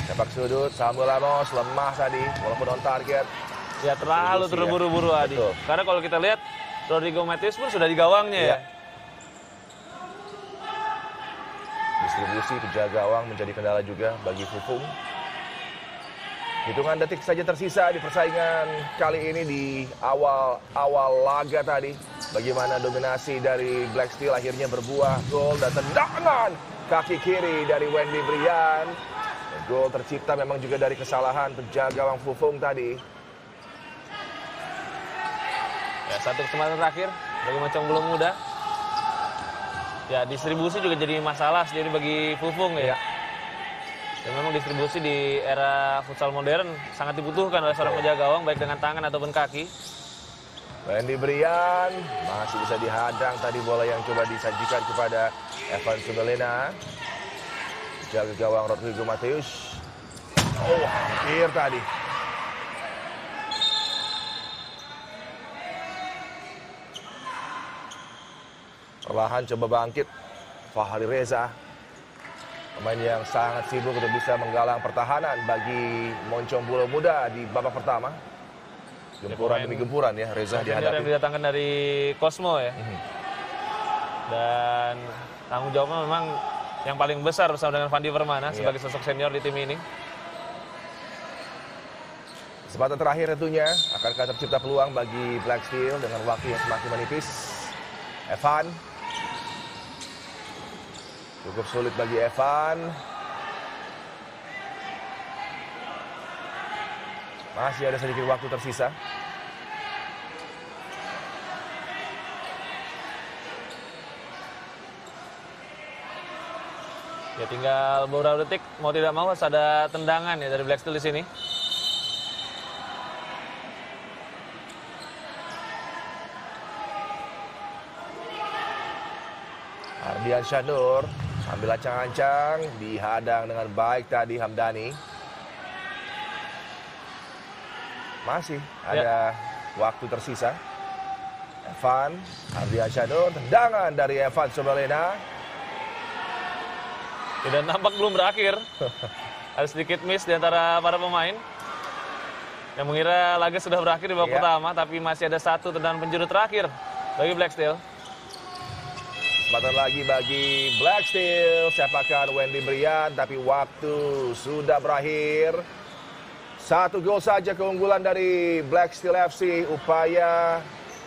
Sepak sudut, Samuel Amos lemah tadi, walaupun on target. Ya terlalu ya. terburu-buru Adi. Betul. Karena kalau kita lihat Rodrigo Matius pun sudah di gawangnya Iya. ya. Distribusi penjaga gawang menjadi kendala juga bagi Fufung. Hitungan detik saja tersisa di persaingan kali ini di awal-awal laga tadi. Bagaimana dominasi dari Black Steel akhirnya berbuah gol dan tendangan kaki kiri dari Wendy Brian. Dan Gol tercipta memang juga dari kesalahan penjaga gawang Fufung tadi. Ya satu kesempatan terakhir bagi Moncong belum muda. Ya distribusi juga jadi masalah sendiri bagi Fufung ya. Ya. Dan memang distribusi di era futsal modern sangat dibutuhkan oleh seorang penjaga gawang baik dengan tangan ataupun kaki. Wendy Brian masih bisa dihadang tadi bola yang coba disajikan kepada Evan Sumelena. Jaga gawang Rodrigo Mateus. Oh, hampir tadi. Perlahan coba bangkit Fahri Reza. Pemain yang sangat sibuk untuk bisa menggalang pertahanan bagi Moncong Bulo Muda di babak pertama. Gempuran demi gempuran ya Reza yang dihadapi. didatangkan dari Cosmo ya. Mhm. Dan tanggung jawabnya memang yang paling besar bersama dengan Fandi Permana Iya. sebagai sosok senior di tim ini. Kesempatan terakhir tentunya akankah tercipta peluang bagi Black Steel dengan waktu yang semakin menipis. Evan. Cukup sulit bagi Evan. Masih ada sedikit waktu tersisa. Ya tinggal beberapa detik mau tidak mau harus ada tendangan ya dari Black Steel di sini. Ardian Syanur ambil ancang-ancang dihadang dengan baik tadi Hamdani. Masih ada waktu tersisa. Evan, Ardian Syanur, tendangan dari Evan Sobalena. Tidak nampak belum berakhir. Ada sedikit miss di antara para pemain. Yang mengira laga sudah berakhir di babak Iya. pertama, tapi masih ada satu tendangan penjuru terakhir bagi Black Steel. Kesempatan lagi bagi Black Steel, sepakan Wendy Brian, tapi waktu sudah berakhir. Satu gol saja keunggulan dari Black Steel FC, upaya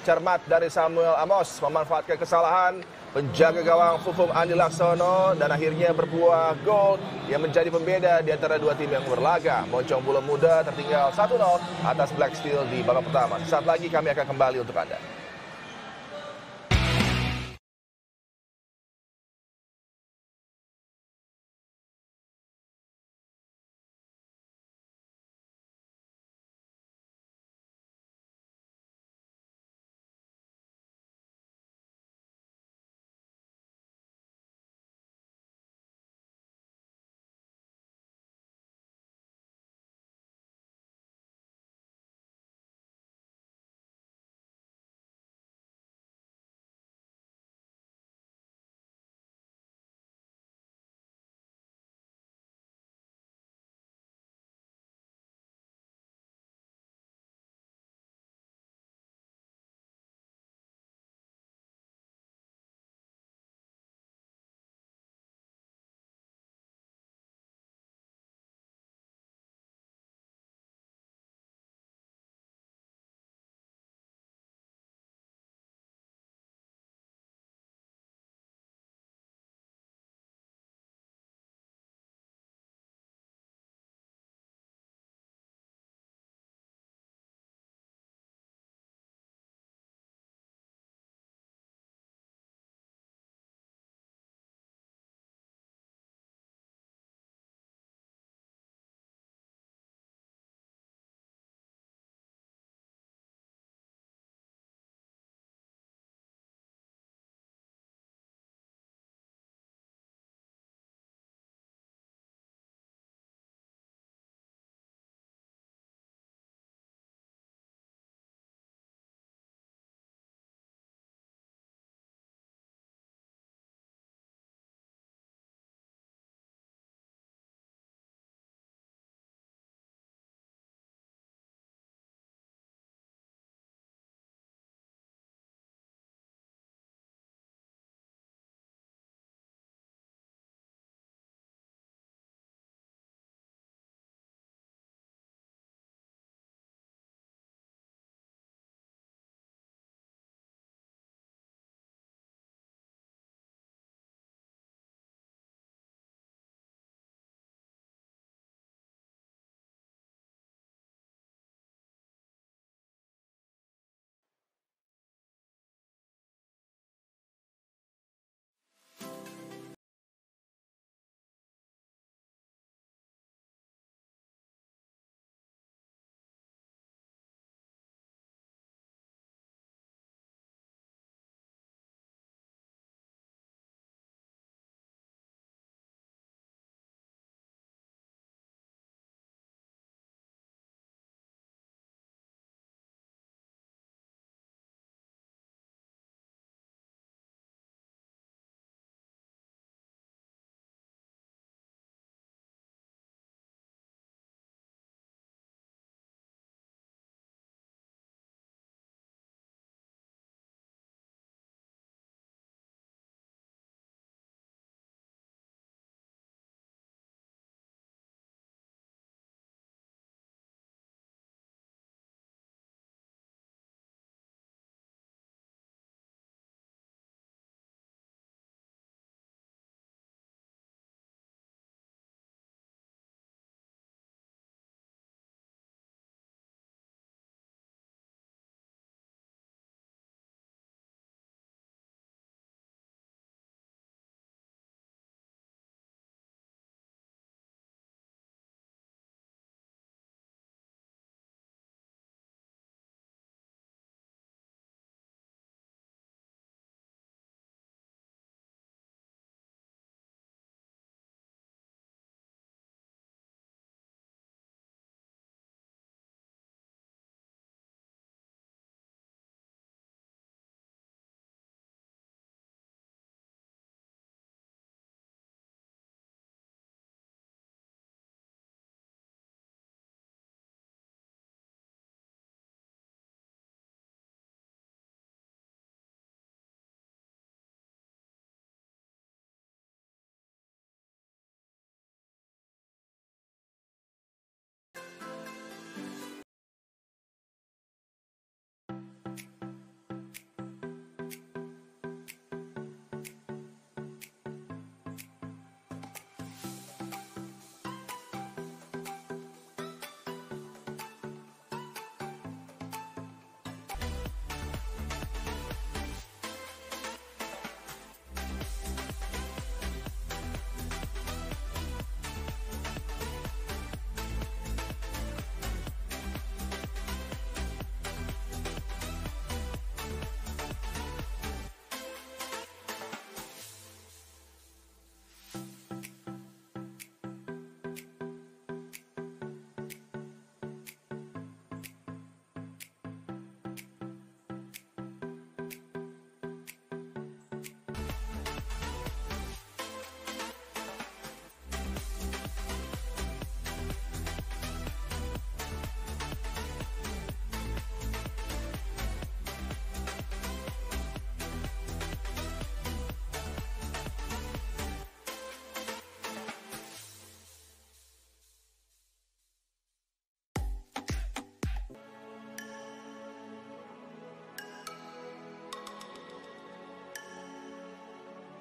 cermat dari Samuel Amos memanfaatkan kesalahan penjaga gawang Fufum Andi Laksono dan akhirnya berbuah gol yang menjadi pembeda di antara dua tim yang berlaga. Moncong Bulu Muda tertinggal 1-0 atas Black Steel di babak pertama. Saat lagi kami akan kembali untuk Anda.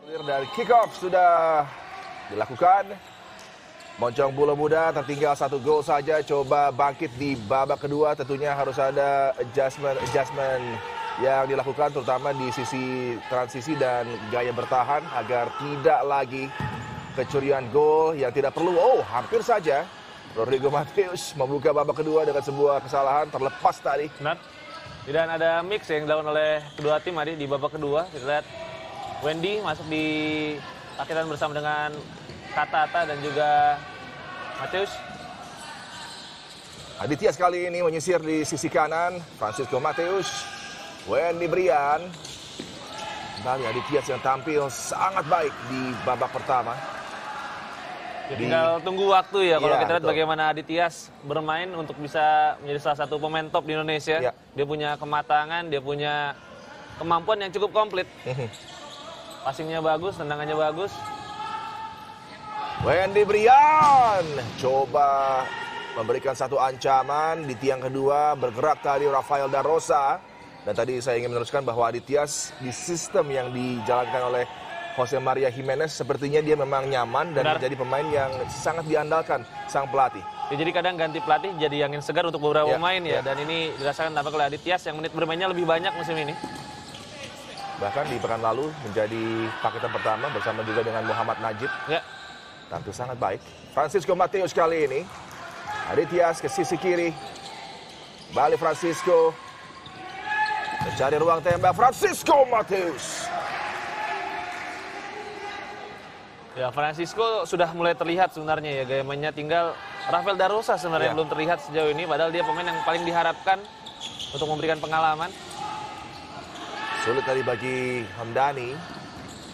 Clear dari kick off sudah dilakukan. Moncong Bulu Muda tertinggal satu gol saja. Coba bangkit di babak kedua. Tentunya harus ada adjustment-adjustment yang dilakukan terutama di sisi transisi dan gaya bertahan agar tidak lagi kecurian gol yang tidak perlu. Oh, hampir saja Rodrigo Mateus membuka babak kedua dengan sebuah kesalahan terlepas tadi. Dan ada mix yang dilakukan oleh kedua tim tadi di babak kedua. Kita lihat Wendy masuk di paketan bersama dengan Katata dan juga Mateus. Aditya sekali ini menyisir di sisi kanan. Francisco Mateus. Wendy Brian. Kembali Aditya yang tampil sangat baik di babak pertama. Ya, tinggal tunggu waktu ya kalau Iya, kita lihat betul. bagaimana Adityas bermain untuk bisa menjadi salah satu pemain top di Indonesia. Iya. Dia punya kematangan, dia punya kemampuan yang cukup komplit. Passingnya bagus, tendangannya bagus. Wendy Brian coba memberikan satu ancaman di tiang kedua bergerak tadi Rafael Darosa dan tadi saya ingin meneruskan bahwa Adityas di sistem yang dijalankan oleh Jose Maria Jimenez sepertinya dia memang nyaman dan Benar. menjadi pemain yang sangat diandalkan sang pelatih. Ya, jadi kadang ganti pelatih jadi angin segar untuk beberapa pemain ya. iya. Dan ini dirasakan tampak oleh Adityas yang menit bermainnya lebih banyak musim ini. Bahkan di pekan lalu menjadi paketan pertama bersama juga dengan Muhammad Najib Ya, tampil sangat baik. Francisco Mateus kali ini. Adityas ke sisi kiri. Balik Francisco. Mencari ruang tembak Francisco Mateus. ya Francisco sudah mulai terlihat sebenarnya ya gaya mainnya tinggal Rafael Darosa sebenarnya Iya. belum terlihat sejauh ini padahal dia pemain yang paling diharapkan untuk memberikan pengalaman. Sulit tadi bagi Hamdani.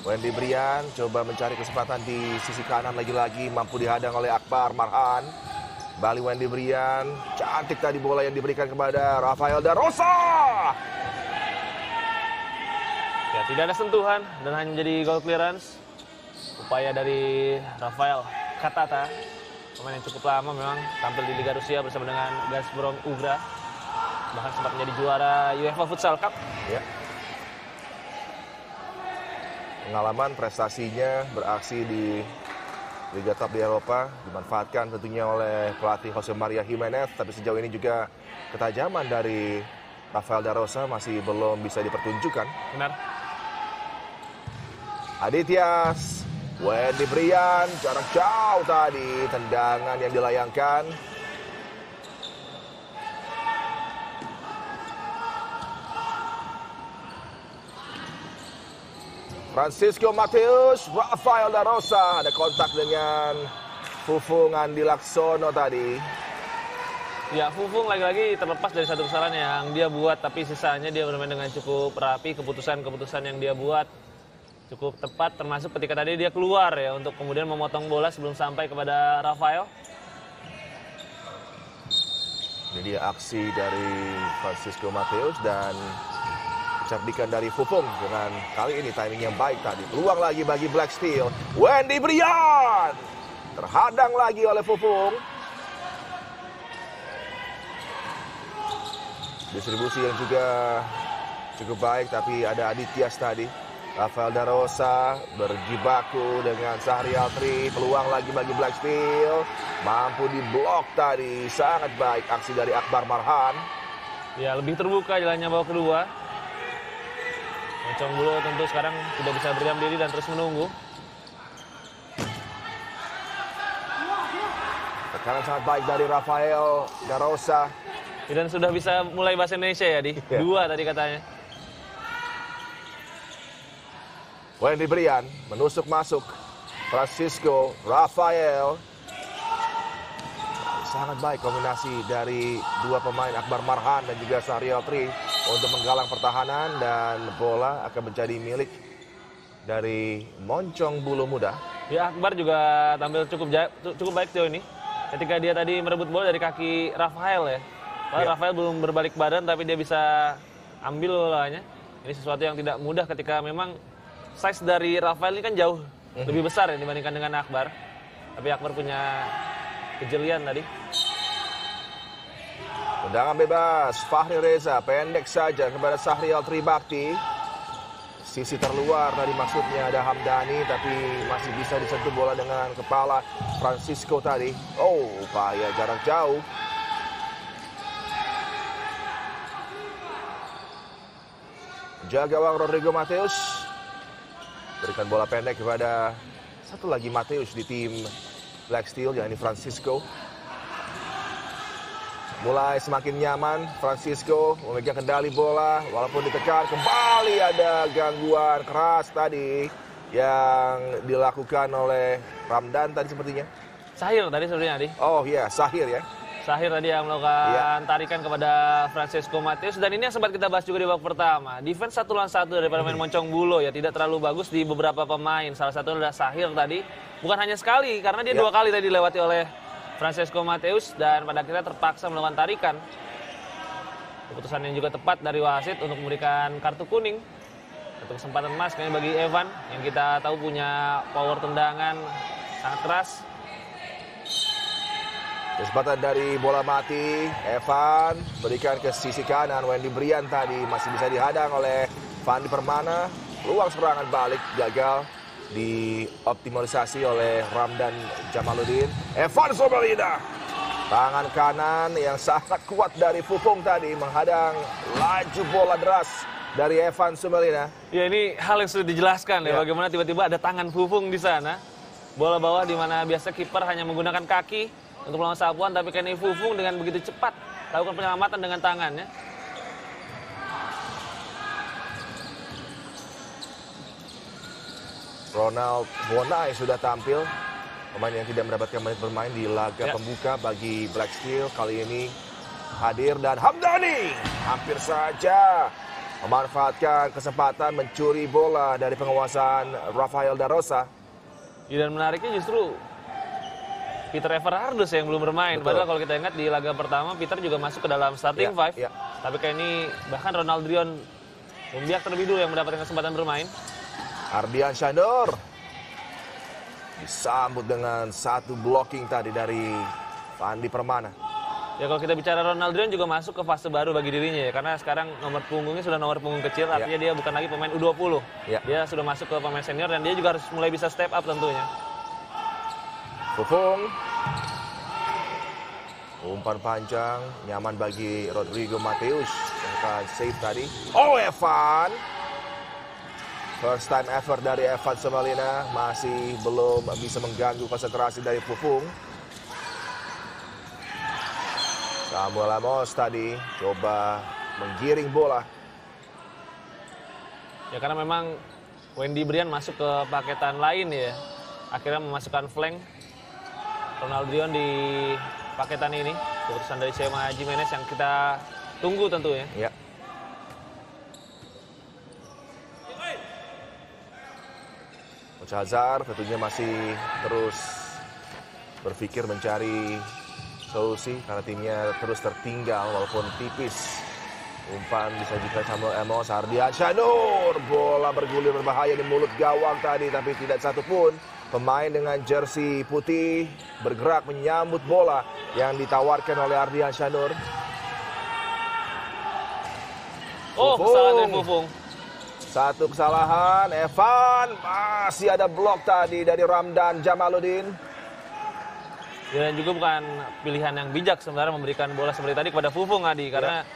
Wendy Brian coba mencari kesempatan di sisi kanan lagi-lagi mampu dihadang oleh Akbar Marhan. Bali Wendy Brian, cantik tadi bola yang diberikan kepada Rafael Darosa. Ya, tidak ada sentuhan dan hanya menjadi goal clearance. Upaya dari Rafael Katata, pemain yang cukup lama memang tampil di Liga Rusia bersama dengan Gazprom Ugra. Bahkan sempat menjadi juara UEFA Futsal Cup. Ya. Pengalaman prestasinya beraksi di Liga Top di Eropa dimanfaatkan tentunya oleh pelatih Jose Maria Jimenez tapi sejauh ini juga ketajaman dari Rafael Darosa masih belum bisa dipertunjukkan. Benar. Adityas, Wendy Brian, jarak jauh tadi, tendangan yang dilayangkan. Francisco Mateus, Rafael Darosa, ada kontak dengan Fufungan di Laksono tadi. Ya, Fufung lagi-lagi terlepas dari satu kesalahan yang dia buat, tapi sisanya dia bermain dengan cukup rapi. Keputusan-keputusan yang dia buat cukup tepat, termasuk ketika tadi dia keluar ya untuk kemudian memotong bola sebelum sampai kepada Rafael. Ini dia aksi dari Francisco Mateus dan cerdikan dari Fufung dengan kali ini timing yang baik tadi. Peluang lagi bagi Black Steel. Wendy Brian terhadang lagi oleh Fufung. Distribusi yang juga cukup baik tapi ada Adityas tadi. Rafael Darosa berjibaku dengan Sahrial Tri. Peluang lagi bagi Black Steel. Mampu diblok tadi. Sangat baik aksi dari Akbar Marhan. Ya, lebih terbuka jalannya babak kedua. Moncong Bulu tentu sekarang tidak bisa berdiam diri dan terus menunggu. Tekanan sangat baik dari Rafael Darosa. Dan sudah bisa mulai bahasa Indonesia ya, Di. Iya. Dua tadi katanya. Wendy Brian menusuk masuk. Francisco, Rafael. Sangat baik kombinasi dari dua pemain Akbar Marhan dan juga Sahrial Tri untuk menggalang pertahanan dan bola akan menjadi milik dari Moncong Bulu Muda. Ya, Akbar juga tampil cukup cukup baik sejauh ini. Ketika dia tadi merebut bola dari kaki Rafael ya. Padahal Ya. Rafael belum berbalik badan tapi dia bisa ambil bolanya. Ini sesuatu yang tidak mudah ketika memang size dari Rafael ini kan jauh lebih besar ya dibandingkan dengan Akbar. Tapi Akbar punya kejelian tadi. Tendangan bebas, Fahri Reza pendek saja kepada Sahrial Tribakti. sisi terluar tadi maksudnya ada Hamdani tapi masih bisa disentuh bola dengan kepala Francisco tadi. Oh, upaya jarak jauh. Jaga gawang Rodrigo Mateus. Berikan bola pendek kepada satu lagi Mateus di tim Black Steel, yakni Francisco. Mulai semakin nyaman, Francisco memegang kendali bola, walaupun ditekan kembali ada gangguan keras tadi yang dilakukan oleh Ramdan tadi sepertinya. Sahir tadi sebenarnya Adi. Oh iya, Sahir ya. Sahir tadi yang melakukan Iya. tarikan kepada Francesco Mateus dan ini yang sempat kita bahas juga di babak pertama. Defense satu lawan satu dari pemain Moncong Bulo ya tidak terlalu bagus di beberapa pemain. Salah satu adalah Sahir tadi. Bukan hanya sekali karena dia Iya. dua kali tadi dilewati oleh Francesco Mateus dan pada akhirnya terpaksa melakukan tarikan. Keputusan yang juga tepat dari wasit untuk memberikan kartu kuning. Satu kesempatan emas kayaknya bagi Evan yang kita tahu punya power tendangan sangat keras. Kesempatan dari bola mati, Evan berikan ke sisi kanan, Wendy Brian tadi masih bisa dihadang oleh Fandi Permana. Luang serangan balik gagal dioptimalisasi oleh Ramdan Jamaluddin. Evan Sobalina, tangan kanan yang sangat kuat dari Pupung tadi menghadang laju bola deras dari Evan Sobalina. Ya ini hal yang sudah dijelaskan ya, Ya. bagaimana tiba-tiba ada tangan Fufung di sana. Bola bawah di mana biasa kiper hanya menggunakan kaki untuk melawan sapuan, tapi kini Fufung dengan begitu cepat lakukan penyelamatan dengan tangannya. Ronald Bonai sudah tampil. Pemain yang tidak mendapatkan menit bermain di laga Ya. pembuka bagi Black Steel kali ini hadir dan Hamdani hampir saja memanfaatkan kesempatan mencuri bola dari penguasaan Rafael Darosa. Ya, dan menariknya justru Peter Everhardus yang belum bermain. Betul. Padahal kalau kita ingat di laga pertama Peter juga masuk ke dalam starting Ya, five. ya. Tapi kayak ini bahkan Ronaldrion Membiak terlebih dulu yang mendapatkan kesempatan bermain. Ardian Shanur disambut dengan satu blocking tadi dari Fandi Permana. Ya kalau kita bicara Ronaldinho juga masuk ke fase baru bagi dirinya ya karena sekarang nomor punggungnya sudah nomor punggung kecil artinya dia bukan lagi pemain U20. Ya. Dia sudah masuk ke pemain senior dan dia juga harus mulai bisa step up tentunya. Fufung. Umpan panjang, nyaman bagi Rodrigo Mateus. Yang akan save tadi. Oh, Evan. First time effort dari Evan Somalina. Masih belum bisa mengganggu konsentrasi dari Fufung. Samuel Amos tadi coba menggiring bola. Ya karena memang Wendy Brian masuk ke paketan lain ya. Akhirnya memasukkan flank Ronaldinho di paketan ini. Keputusan dari Shema Jimenez yang kita tunggu tentunya. Ya. Coach Hazard tentunya masih terus berpikir mencari solusi karena timnya terus tertinggal walaupun tipis. Umpan disajikan Samuel Emos, Ardian Shanur. Bola bergulir berbahaya di mulut gawang tadi tapi tidak satupun pemain dengan jersey putih bergerak menyambut bola yang ditawarkan oleh Ardian Shanur. Oh, kesalahan Fufung. Satu kesalahan, Evan masih ada blok tadi dari Ramdan Jamaluddin. Ya, dan juga bukan pilihan yang bijak sebenarnya memberikan bola seperti tadi kepada Fufung Adi karena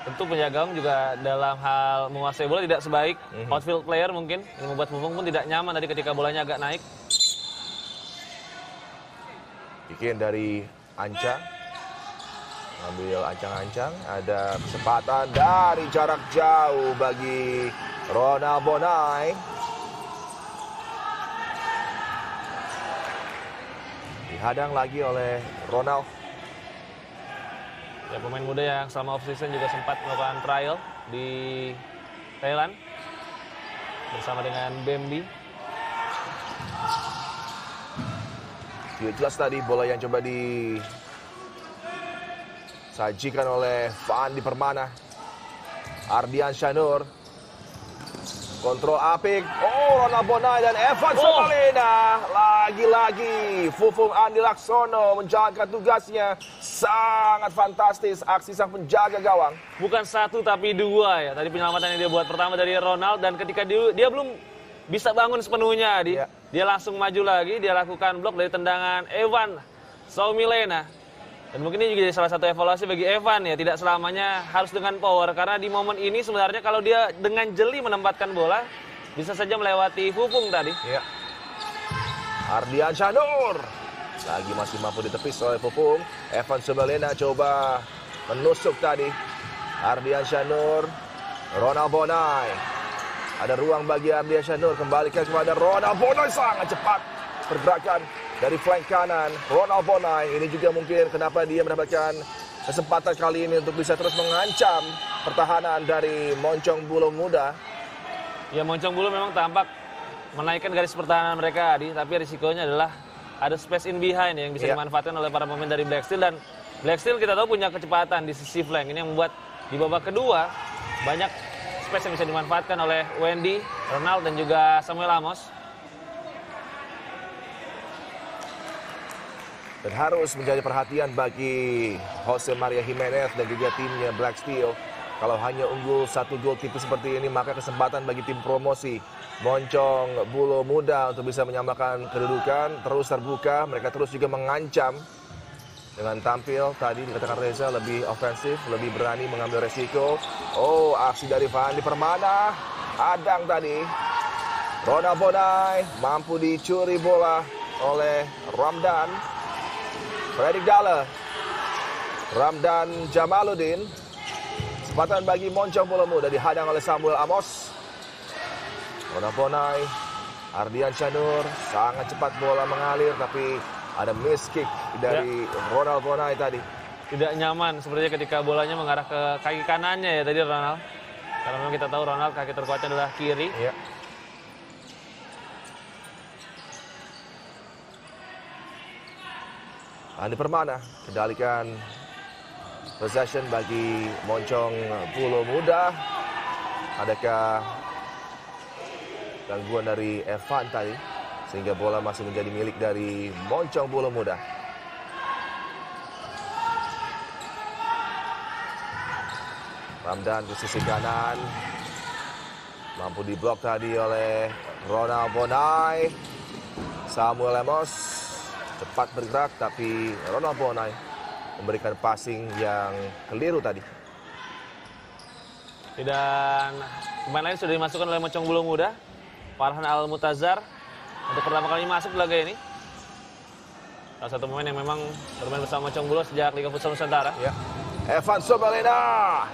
tentu penjaga gawang juga dalam hal menguasai bola tidak sebaik outfield player mungkin yang membuat Fufung pun tidak nyaman tadi ketika bolanya agak naik. Bikin dari Anca. Ambil ancang-ancang, ada kesempatan dari jarak jauh bagi Ronald Bonai. Dihadang lagi oleh Ronald. Ya pemain muda yang selama off season juga sempat melakukan trial di Thailand bersama dengan Bambi. Tidak jelas tadi bola yang coba di sajikan oleh Fandi Permana. Ardian Shanur. Kontrol apik. Oh, Ronald Bonai dan Evan Oh. Sabalena. Lagi-lagi Fufung Andi Laksono menjalankan tugasnya. Sangat fantastis aksi sang penjaga gawang. Bukan satu tapi dua ya. Tadi penyelamatan yang dia buat pertama dari Ronald dan ketika dia, dia belum bisa bangun sepenuhnya, Adi. Iya. Dia langsung maju lagi, dia lakukan blok dari tendangan Evan Saumilena. Dan mungkin ini juga jadi salah satu evaluasi bagi Evan ya, tidak selamanya harus dengan power karena di momen ini sebenarnya kalau dia dengan jeli menempatkan bola bisa saja melewati Fufung tadi. Ya. Ardian. Lagi masih mampu ditepis oleh Pupung. Evan Subelena coba menusuk tadi. Ardian Syanur. Ronald Bonai. Ada ruang bagi Ardian Syanur. Kembalikan kepada Ronald Bonai. Sangat cepat. Pergerakan dari flank kanan. Ronald Bonai. Ini juga mungkin kenapa dia mendapatkan kesempatan kali ini untuk bisa terus mengancam pertahanan dari Moncong Bulu Muda. Ya Moncong Bulu memang tampak menaikkan garis pertahanan mereka, Adi. Tapi risikonya adalah ada space in behind yang bisa Iya. dimanfaatkan oleh para pemain dari Black Steel dan Black Steel kita tahu punya kecepatan di sisi flank. Ini yang membuat di babak kedua banyak space yang bisa dimanfaatkan oleh Wendy, Ronald dan juga Samuel Amos. Dan harus menjadi perhatian bagi Jose Maria Jimenez dan juga timnya Black Steel. Kalau hanya unggul satu gol tipis seperti ini, maka kesempatan bagi tim promosi Moncong Bulu Muda untuk bisa menyamakan kedudukan terus terbuka. Mereka terus juga mengancam dengan tampil tadi dikatakan Reza lebih ofensif, lebih berani mengambil resiko. Oh, aksi dari Fandi Permana. Adang tadi. Ronald Bonai mampu dicuri bola oleh Ramdan. Fredrik Dale. Ramdan Jamaluddin. Kesempatan bagi Moncong Bola Muda dihadang oleh Samuel Amos. Ronald Bonai. Ardian Syanur. Sangat cepat bola mengalir tapi ada miss kick dari Ronald Bonai tadi. Tidak nyaman sepertinya ketika bolanya mengarah ke kaki kanannya ya tadi Ronald. Karena memang kita tahu Ronald kaki terkuatnya adalah kiri. Iya. Andi Permana kendalikan possession bagi Moncong Pulau Muda. Adakah gangguan dari Evan tadi sehingga bola masih menjadi milik dari Moncong Pulau Muda. Ramdan ke sisi kanan. Mampu diblok tadi oleh Ronald Bonai. Samuel Lemos cepat bergerak tapi Ronald Bonai memberikan passing yang keliru tadi. Dan pemain lain sudah dimasukkan oleh Mocong Bulu Muda. Farhan Al Mutazar untuk pertama kali masuk laga ini. Salah satu pemain yang memang bermain bersama Mocong Bulu sejak Liga Futsal Nusantara. Ya. Evan Sobalena.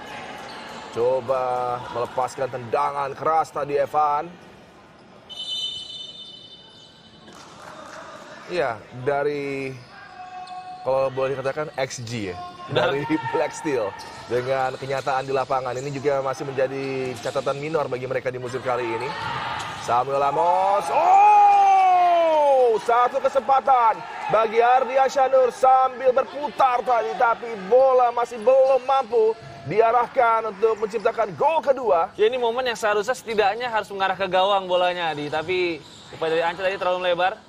Coba melepaskan tendangan keras tadi Evan. Iya, dari kalau boleh dikatakan XG ya. Dari Black Steel dengan kenyataan di lapangan ini juga masih menjadi catatan minor bagi mereka di musim kali ini. Samuel Amos. Oh! Satu kesempatan bagi Ardia Syanur sambil berputar tadi tapi bola masih belum mampu diarahkan untuk menciptakan gol kedua. Ya ini momen yang seharusnya setidaknya harus mengarah ke gawang bolanya di tapi upaya dari Anca tadi terlalu melebar.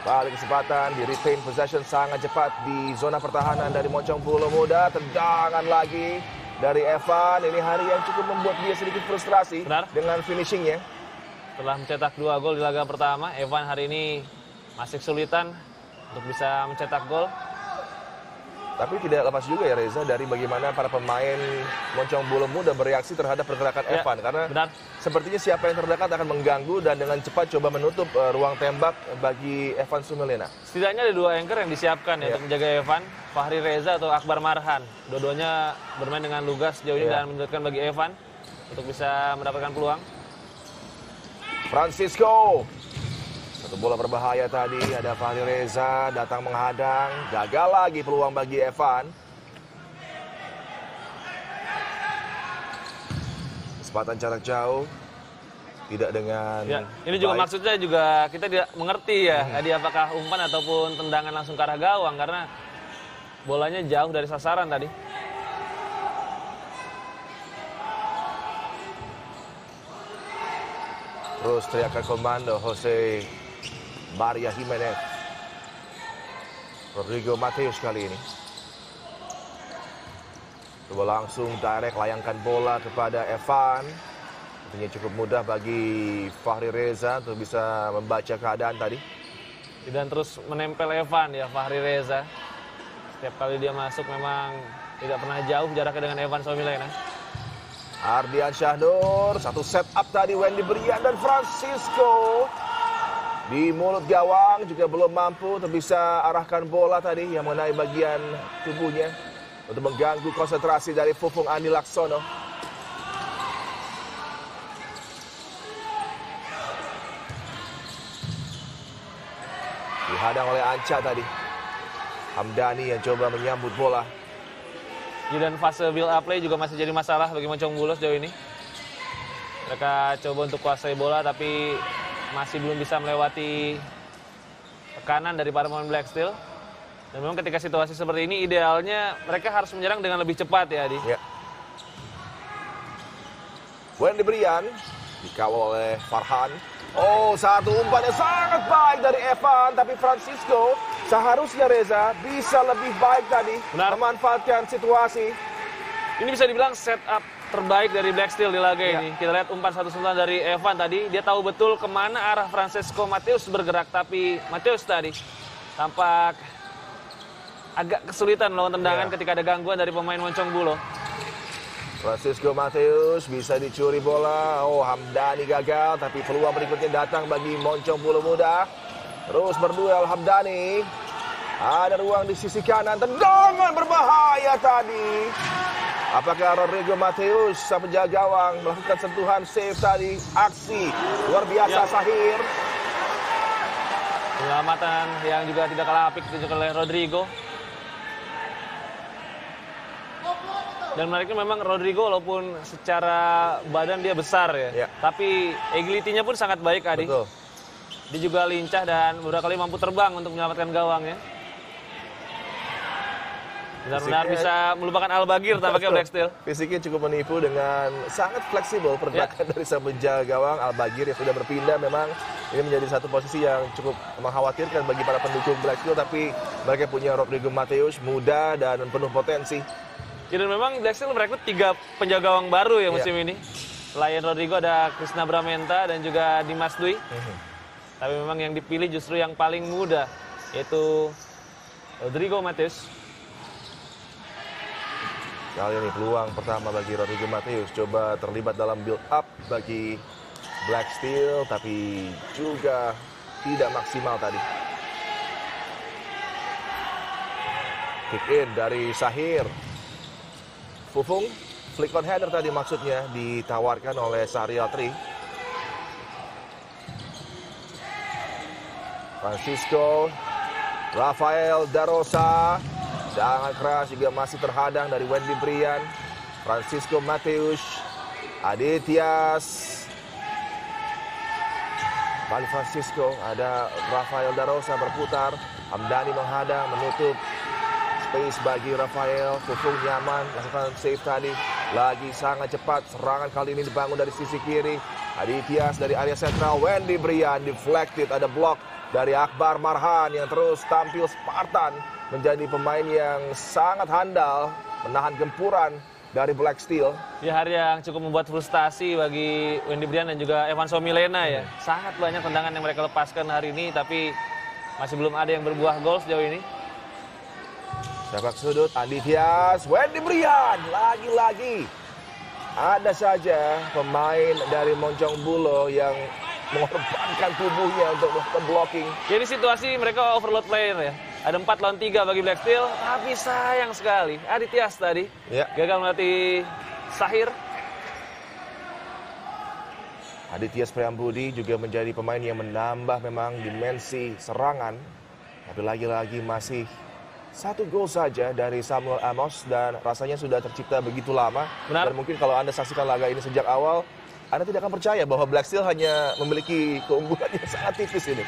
Balik kesempatan di retain possession sangat cepat di zona pertahanan dari Moncong Pulau Muda. Tendangan lagi dari Evan. Ini hari yang cukup membuat dia sedikit frustrasi Benar. dengan finishingnya. Setelah mencetak dua gol di laga pertama, Evan hari ini masih kesulitan untuk bisa mencetak gol. Tapi tidak lepas juga ya Reza dari bagaimana para pemain Moncong Bulu Muda bereaksi terhadap pergerakan Ya, Evan. Karena benar. sepertinya siapa yang terdekat akan mengganggu dan dengan cepat coba menutup eh, ruang tembak bagi Evan Sumelena. Setidaknya ada dua anchor yang disiapkan ya Iya. untuk menjaga Evan, Fahri Reza atau Akbar Marhan. Dua-duanya bermain dengan lugas sejauh ini Iya. dan menunjukkan bagi Evan untuk bisa mendapatkan peluang. Francisco. Satu bola berbahaya tadi, ada Fahri Reza datang menghadang. Gagal lagi peluang bagi Evan. Kesempatan jarak jauh. Tidak dengan Ya, ini juga baik. maksudnya juga kita tidak mengerti ya, Hmm. tadi apakah umpan ataupun tendangan langsung ke arah gawang karena bolanya jauh dari sasaran tadi. Terus teriakan komando Jose Maria Jimenez. Rodrigo Mateus kali ini. Coba langsung direct layangkan bola kepada Evan. Tentunya cukup mudah bagi Fahri Reza untuk bisa membaca keadaan tadi. Dan terus menempel Evan ya Fahri Reza. Setiap kali dia masuk memang tidak pernah jauh jaraknya dengan Evan Somilena. Ardian Syahnur, satu set up tadi Wendy Brian dan Francisco. Di mulut gawang juga belum mampu untuk bisa arahkan bola tadi yang mengenai bagian tubuhnya untuk mengganggu konsentrasi dari Fufung Andi Laksono. Dihadang oleh Anca tadi. Hamdani yang coba menyambut bola. Dan fase build up play juga masih jadi masalah bagi Moncong Bulos jauh ini. Mereka coba untuk kuasai bola tapi masih belum bisa melewati tekanan dari para pemain Black Steel. Dan memang ketika situasi seperti ini idealnya mereka harus menyerang dengan lebih cepat ya Adi. Ya. Wendy Brian dikawal oleh Farhan. Oh, satu umpan yang sangat baik dari Evan, tapi Francisco seharusnya Reza bisa lebih baik tadi Benar. memanfaatkan situasi. Ini bisa dibilang setup terbaik dari Black Steel di laga Ya. ini. Kita lihat umpan satu sentuhan dari Evan tadi. Dia tahu betul ke mana arah Francesco Mateus bergerak. Tapi Mateus tadi tampak agak kesulitan melawan tendangan Ya. ketika ada gangguan dari pemain Moncong Bulo. Francisco Mateus bisa dicuri bola. Oh, Hamdani gagal, tapi peluang berikutnya datang bagi Moncong Bulu Muda. Terus berduel Hamdani. Ada ruang di sisi kanan, tendangan berbahaya tadi. Apakah Rodrigo Mateus, sang penjaga gawang, melakukan sentuhan save tadi? Aksi luar biasa Ya. Sahir. Penyelamatan yang juga tidak kalah apik ditunjukkan oleh Rodrigo. Dan menariknya memang Rodrigo walaupun secara badan dia besar ya, Ya. tapi agility-nya pun sangat baik Adi. Betul. Dia juga lincah dan beberapa kali mampu terbang untuk menyelamatkan gawangnya. Benar-benar bisa melupakan Al-Bagir tampaknya Black Steel. Fisiknya cukup menipu dengan sangat fleksibel pergerakan dari sang penjaga gawang Al-Bagir yang sudah berpindah memang ini menjadi satu posisi yang cukup mengkhawatirkan bagi para pendukung Black Steel tapi mereka punya Rodrigo Mateus muda dan penuh potensi. Ya, dan memang Black Steel merekrut tiga penjaga gawang baru ya musim ini. Selain Rodrigo ada Krishna Bramenta dan juga Dimas Dwi. Tapi memang yang dipilih justru yang paling muda yaitu Rodrigo Mateus. Kali ini peluang pertama bagi Rodrigo Mateus coba terlibat dalam build up bagi Black Steel tapi juga tidak maksimal tadi. Kick in dari Sahir. Fufung, flick on header tadi maksudnya ditawarkan oleh Sarial Tri. Francisco, Rafael Darosa, sangat keras juga masih terhadang dari Wendy Brian, Francisco Mateus, Adityas, Bali Francisco, ada Rafael Darosa berputar, Hamdani menghadang, menutup space bagi Rafael, Fufung nyaman, lakukan save tadi, lagi sangat cepat, serangan kali ini dibangun dari sisi kiri, Adityas dari area sentral, Wendy Brian deflected, ada block dari Akbar Marhan yang terus tampil Spartan, menjadi pemain yang sangat handal, menahan gempuran dari Black Steel. Di hari yang cukup membuat frustasi bagi Wendy Brian dan juga Evan Somilena ya. Sangat banyak tendangan yang mereka lepaskan hari ini tapi masih belum ada yang berbuah gol sejauh ini. Sepak sudut Andi Tias, Wendy Brian lagi-lagi. Ada saja pemain dari Moncong Bulo yang mengorbankan tubuhnya untuk melakukan blocking. Jadi situasi mereka overload player ya. Ada 4 lawan 3 bagi Black Steel, tapi sayang sekali. Adityas tadi Ya. gagal melatih Sahir. Aditya Priambudi juga menjadi pemain yang menambah memang dimensi serangan. Tapi lagi-lagi masih satu gol saja dari Samuel Amos dan rasanya sudah tercipta begitu lama. Benar. Dan mungkin kalau Anda saksikan laga ini sejak awal, Anda tidak akan percaya bahwa Black Steel hanya memiliki keunggulan yang sangat tipis ini.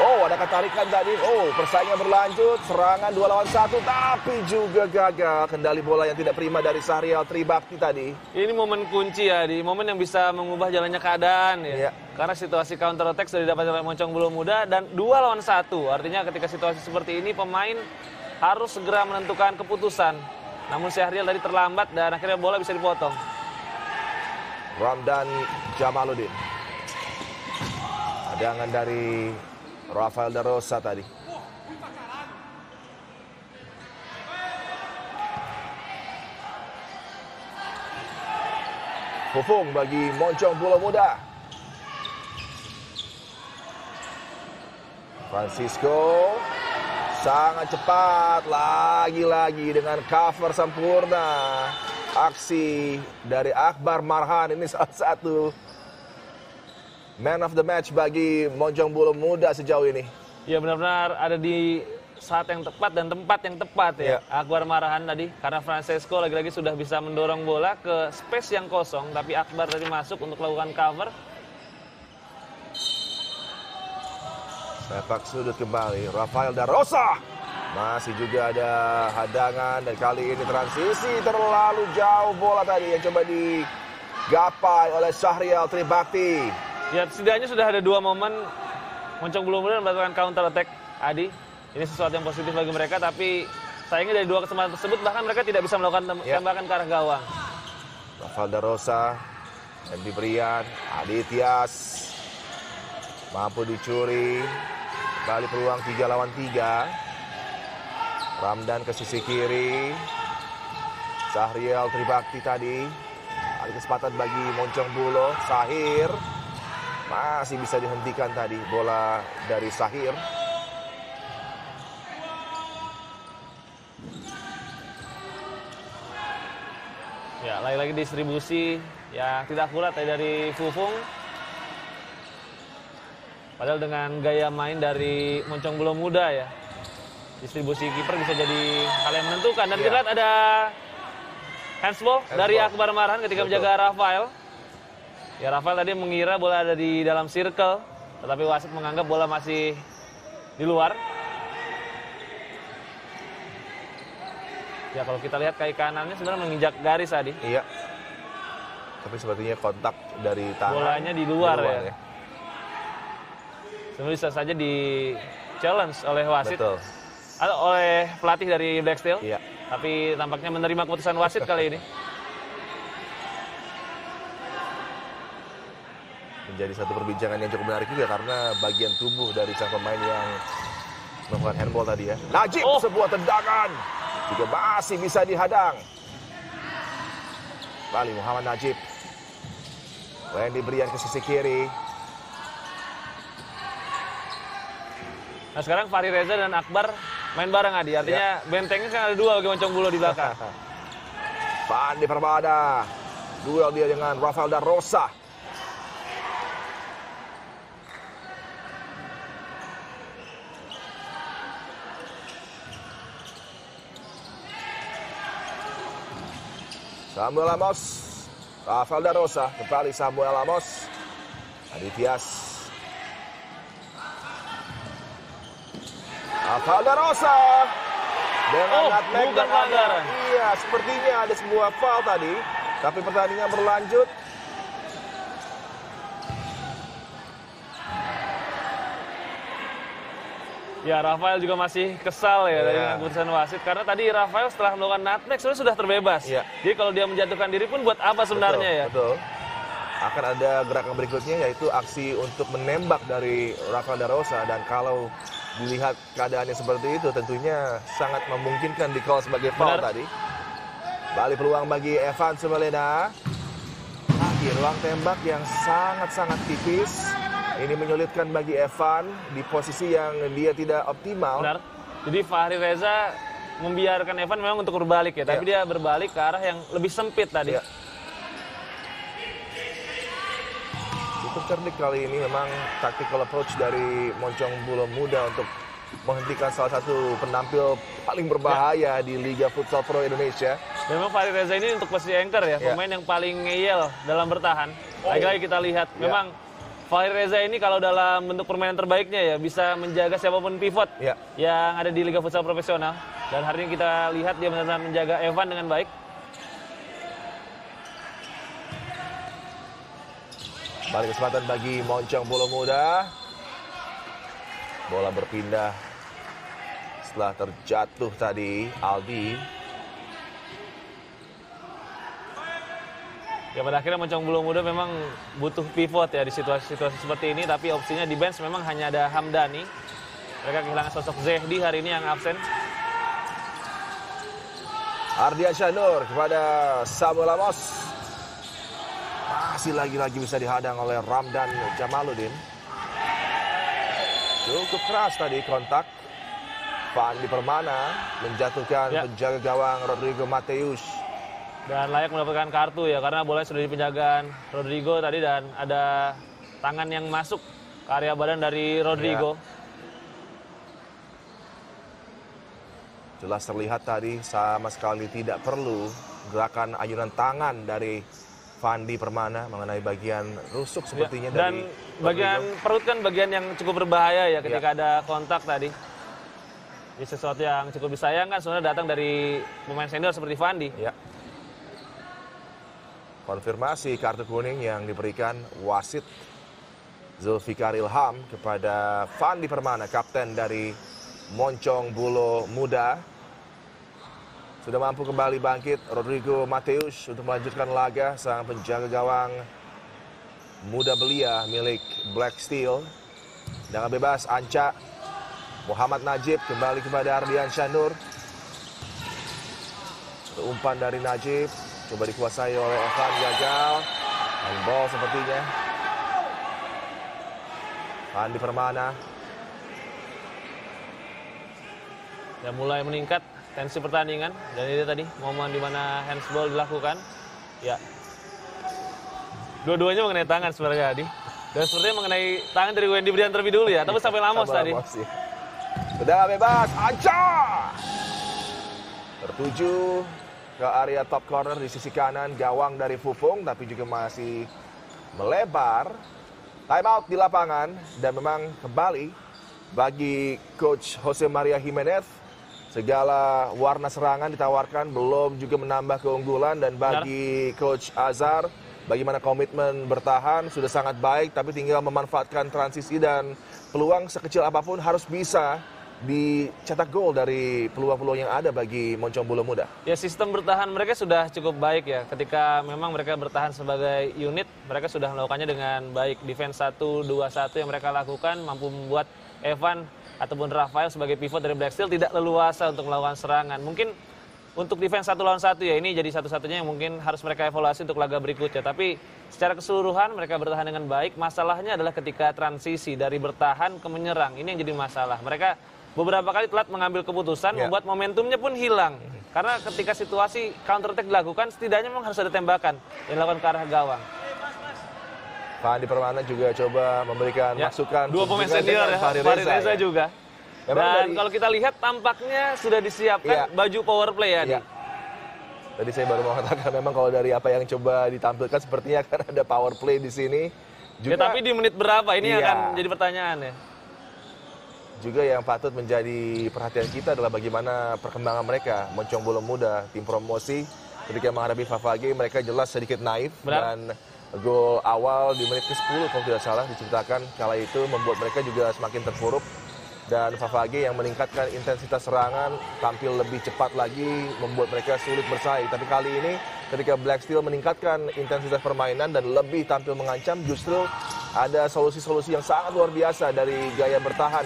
Oh, ada ketarikan tadi. Oh, persaingan berlanjut. Serangan dua lawan satu, tapi juga gagal. Kendali bola yang tidak prima dari Sahrial Tribakti tadi. Ini momen kunci ya, di momen yang bisa mengubah jalannya keadaan ya. Iya. Karena situasi counter attack sudah didapat oleh Moncong belum muda dan dua lawan satu. Artinya ketika situasi seperti ini pemain harus segera menentukan keputusan. Namun Syahrial tadi terlambat dan akhirnya bola bisa dipotong. Ramdan Jamaluddin. Cadangan dari Rafael da Rosa tadi. Fufung bagi Moncong Pulau Muda. Francisco sangat cepat lagi-lagi dengan cover sempurna. Aksi dari Akbar Marhan ini salah satu man of the match bagi Moncong Bulu Muda sejauh ini. Ya benar-benar ada di saat yang tepat dan tempat yang tepat ya. Iya. Akbar marahan tadi karena Francesco lagi-lagi sudah bisa mendorong bola ke space yang kosong tapi Akbar tadi masuk untuk melakukan cover. Sepak sudut kembali, Rafael da Rosa. Masih juga ada hadangan dan kali ini transisi terlalu jauh bola tadi yang coba digapai oleh Syahrial Tribakti. Ya setidaknya sudah ada dua momen. Moncong belum benar melakukan counter attack Adi. Ini sesuatu yang positif bagi mereka tapi sayangnya dari dua kesempatan tersebut bahkan mereka tidak bisa melakukan Ya. tembakan ke arah gawang. Rafael Rosa dan diberian Adityas mampu dicuri. Kembali peluang 3 lawan 3 Ramdan ke sisi kiri. Sahrial Tribakti tadi. Ada kesempatan bagi Moncong Bulo. Sahir masih bisa dihentikan tadi bola dari Sahir Ya lagi-lagi distribusi ya tidak akurat ya dari Fufung. Padahal dengan gaya main dari Moncong belum muda ya. Distribusi kiper bisa jadi hal yang menentukan. Dan Iya. kita lihat ada handsball, dari Handsball. Akbar Marhan ketika Betul. menjaga Rafael. Ya Rafael tadi mengira bola ada di dalam circle. Tetapi wasit menganggap bola masih di luar. Ya kalau kita lihat kaki kanannya sebenarnya menginjak garis tadi. iya tapi sepertinya kontak dari tangan Bolanya di luar ya. ya. Sebenarnya bisa saja di challenge oleh wasit betul atau oleh pelatih dari Black Steel. iya Tapi tampaknya menerima keputusan wasit kali ini. menjadi satu perbincangan yang cukup menarik juga karena bagian tubuh dari sang pemain yang melakukan handball tadi ya. Najib Oh. sebuah tendangan juga masih bisa dihadang. Kembali Muhammad Najib. Wendy berian ke sisi kiri. Nah sekarang Fahri Reza dan Akbar main bareng Adi. Artinya bentengnya kan ada dua bagi Moncong Bulo di belakang. Fandi Permada. Duel dia dengan Rafael da Rosa. Samuel Amos. Rafael da Rosa. Kembali Samuel Amos. Adityas. Rafael da Rosa. Dengan Oh, bukan pelanggaran. Iya, sepertinya ada sebuah foul tadi. Tapi pertandingan berlanjut. Ya Rafael juga masih kesal ya dari Iya. keputusan wasit. Karena tadi Rafael setelah melakukan nutmeg sebenarnya sudah terbebas. Iya. Jadi kalau dia menjatuhkan diri pun buat apa sebenarnya betul, ya? Betul. Akan ada gerakan berikutnya yaitu aksi untuk menembak dari Rafael da Rosa dan kalau dilihat keadaannya seperti itu tentunya sangat memungkinkan di call sebagai foul Benar. tadi. Balik peluang bagi Evan Sumelena. Lagi ruang tembak yang sangat-sangat tipis. Ini menyulitkan bagi Evan di posisi yang dia tidak optimal. Benar. Jadi Fahri Reza membiarkan Evan memang untuk berbalik ya, tapi dia berbalik ke arah yang lebih sempit tadi. Iya. Cukup cerdik kali ini memang tactical approach dari Moncong Bulo Muda untuk menghentikan salah satu penampil paling berbahaya di Liga Futsal Pro Indonesia. Memang Fahri Reza ini untuk posisi anchor ya, Iya. pemain yang paling ngeyel dalam bertahan. Oh. Lagi-lagi kita lihat, Iya. memang Fahri Reza ini kalau dalam bentuk permainan terbaiknya ya bisa menjaga siapa pun pivot Ya. yang ada di Liga Futsal Profesional. Dan hari ini kita lihat dia benar-benar menjaga Evan dengan baik. Balik kesempatan bagi Moncong Bola Muda. Bola berpindah setelah terjatuh tadi Aldi. Ya pada akhirnya Moncong Bulu Muda memang butuh pivot ya di situasi-situasi seperti ini. Tapi opsinya di bench memang hanya ada Hamdani. Mereka kehilangan sosok Zehdi hari ini yang absen. Ardian Syanur kepada Samuel Amos. Masih lagi-lagi bisa dihadang oleh Ramdan Jamaluddin. Cukup keras tadi kontak. Fandi Permana menjatuhkan Ya. penjaga gawang Rodrigo Mateus. Dan layak mendapatkan kartu ya karena bola sudah di penjagaan Rodrigo tadi dan ada tangan yang masuk ke area badan dari Rodrigo. Jelas terlihat tadi sama sekali tidak perlu gerakan ayunan tangan dari Fandi Permana mengenai bagian rusuk Ya, sepertinya dan dari bagian Rodrigo. perut kan bagian yang cukup berbahaya ya ketika ada kontak tadi. Ini sesuatu yang cukup disayangkan sebenarnya datang dari pemain senior seperti Fandi. Ya. Konfirmasi kartu kuning yang diberikan wasit Zulfikar Ilham kepada Fandi Permana, kapten dari Moncong Bulo Muda. Sudah mampu kembali bangkit Rodrigo Mateus untuk melanjutkan laga sang penjaga gawang muda belia milik Black Steel. Dengan bebas Anca Muhammad Najib kembali kepada Ardian Syanur. Umpan dari Najib coba dikuasai oleh Evan gagal. Handball sepertinya. Fandi Permana Ya mulai meningkat tensi pertandingan dan ini tadi momen di mana handsball dilakukan. Ya. Dua-duanya mengenai tangan sebenarnya Adi. Dan sepertinya mengenai tangan dari Wendy Brian terlebih dulu ya, tapi sampai Lamos Sabar, tadi. Amos, ya. Sudah bebas, Anca! Tertuju ke area top corner di sisi kanan gawang dari Fufung, tapi juga masih melebar. Time out di lapangan dan memang kembali bagi Coach Jose Maria Jimenez. Segala warna serangan ditawarkan, belum juga menambah keunggulan dan bagi Coach Azhar bagaimana komitmen bertahan sudah sangat baik tapi tinggal memanfaatkan transisi dan peluang sekecil apa pun harus bisa dicetak gol dari peluang-peluang yang ada bagi Moncong Bulu Muda. Ya sistem bertahan mereka sudah cukup baik ya. Ketika memang mereka bertahan sebagai unit, mereka sudah melakukannya dengan baik. Defense 1, 2, 1 yang mereka lakukan mampu membuat Evan ataupun Rafael sebagai pivot dari Black Steel tidak leluasa untuk melakukan serangan. Mungkin untuk defense satu lawan satu ya ini jadi satu-satunya yang mungkin harus mereka evaluasi untuk laga berikutnya. Tapi secara keseluruhan mereka bertahan dengan baik. Masalahnya adalah ketika transisi dari bertahan ke menyerang. Ini yang jadi masalah. Mereka beberapa kali telat mengambil keputusan, Ya. membuat momentumnya pun hilang. Karena ketika situasi counter attack dilakukan, setidaknya memang harus ada tembakan yang dilakukan ke arah gawang. Fandi Permana juga coba memberikan Ya, masukan. Dua pemain senior ya, Fahri Reza, Reza ya. juga. Memang Dan dari- kalau kita lihat tampaknya sudah disiapkan Iya. baju power play ya. Iya. Tadi saya baru mau katakan memang kalau dari apa yang coba ditampilkan sepertinya akan ada power play di sini. Ya, Juga tapi di menit berapa ini Iya. akan jadi pertanyaan ya. Juga yang patut menjadi perhatian kita adalah bagaimana perkembangan mereka. Moncong Bola Muda, tim promosi ketika menghadapi Favage mereka jelas sedikit naif Benar. dan gol awal di menit ke-10 kalau tidak salah diciptakan kala itu membuat mereka juga semakin terpuruk. Dan Favage yang meningkatkan intensitas serangan tampil lebih cepat lagi membuat mereka sulit bersaing. Tapi kali ini ketika Black Steel meningkatkan intensitas permainan dan lebih tampil mengancam justru ada solusi-solusi yang sangat luar biasa dari gaya bertahan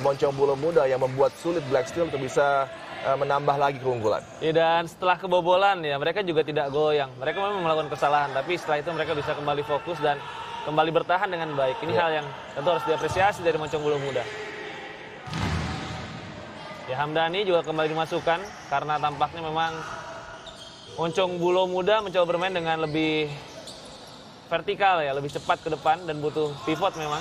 Moncong Bulu Muda yang membuat sulit Black Steel untuk bisa eh, menambah lagi keunggulan. Ya, dan setelah kebobolan ya mereka juga tidak goyang. Mereka memang melakukan kesalahan, tapi setelah itu mereka bisa kembali fokus dan kembali bertahan dengan baik. Ini Ya. hal yang tentu harus diapresiasi dari Moncong Bulu Muda. Ya Hamdani juga kembali dimasukkan karena tampaknya memang Moncong Bulo Muda mencoba bermain dengan lebih vertikal ya, lebih cepat ke depan dan butuh pivot memang.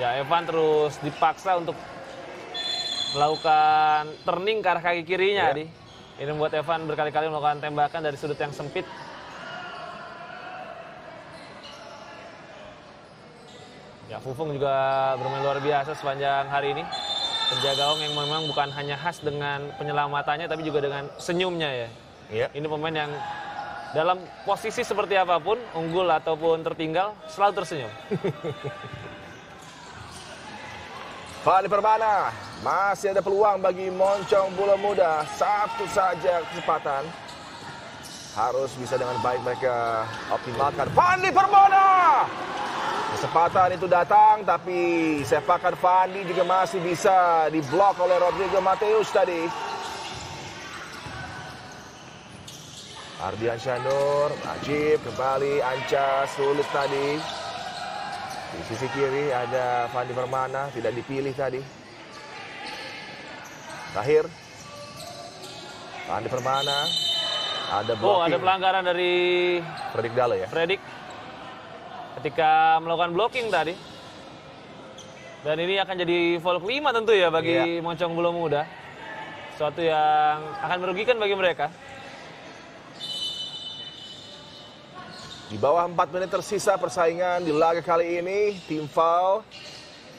Ya Evan terus dipaksa untuk melakukan turning ke arah kaki kirinya. Ya. di. Ini membuat Evan berkali-kali melakukan tembakan dari sudut yang sempit. Ya Fufung juga bermain luar biasa sepanjang hari ini. Kerja gawang yang memang bukan hanya khas dengan penyelamatannya tapi juga dengan senyumnya ya. ya. Ini pemain yang dalam posisi seperti apa pun, unggul ataupun tertinggal, selalu tersenyum. Fani Permana masih ada peluang bagi Moncong Bola Muda. Satu saja kesempatan. Harus bisa dengan baik mereka optimalkan. Fandi Permana! Kesempatan itu datang, tapi sepakan Fandi juga masih bisa diblok oleh Rodrigo Mateus tadi. Ardian Syanur, Najib kembali, Anca sulit tadi. Di sisi kiri ada Fandi Permana, tidak dipilih tadi. Terakhir, Fandi Permana, ada Oh, ada blocking. pelanggaran dari Predik Dale ya. Predik ketika melakukan blocking tadi. Dan ini akan jadi foul kelima tentu ya bagi Iya. Moncong Bulu Muda. Suatu yang akan merugikan bagi mereka. Di bawah 4 menit tersisa persaingan di laga kali ini, tim foul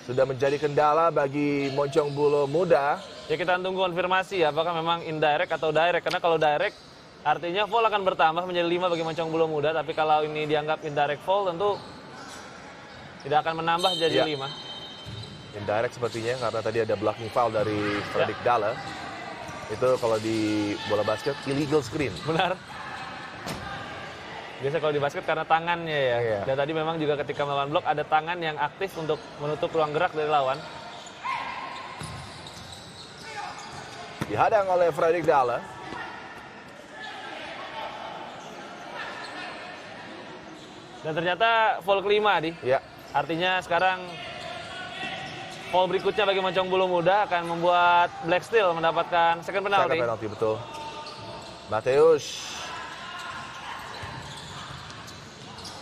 sudah menjadi kendala bagi Moncong Bulu Muda. Ya kita tunggu konfirmasi ya, apakah memang indirect atau direct. Karena kalau direct artinya foul akan bertambah menjadi 5 bagi Moncong Bulu Muda. Tapi kalau ini dianggap indirect foul tentu tidak akan menambah jadi Iya. 5. Indirect sepertinya karena tadi ada blocking foul dari Predik Dale. Itu kalau di bola basket illegal screen. Benar. Biasa kalau di basket karena tangannya ya. Iya. Dan tadi memang juga ketika melawan blok ada tangan yang aktif untuk menutup ruang gerak dari lawan. Dihadang oleh Fredrik Dale. Dan ternyata foul kelima di. Ya, Artinya sekarang foul berikutnya bagi Moncong Bulu Muda akan membuat Black Steel mendapatkan second second penalty. penalty betul. Mateus.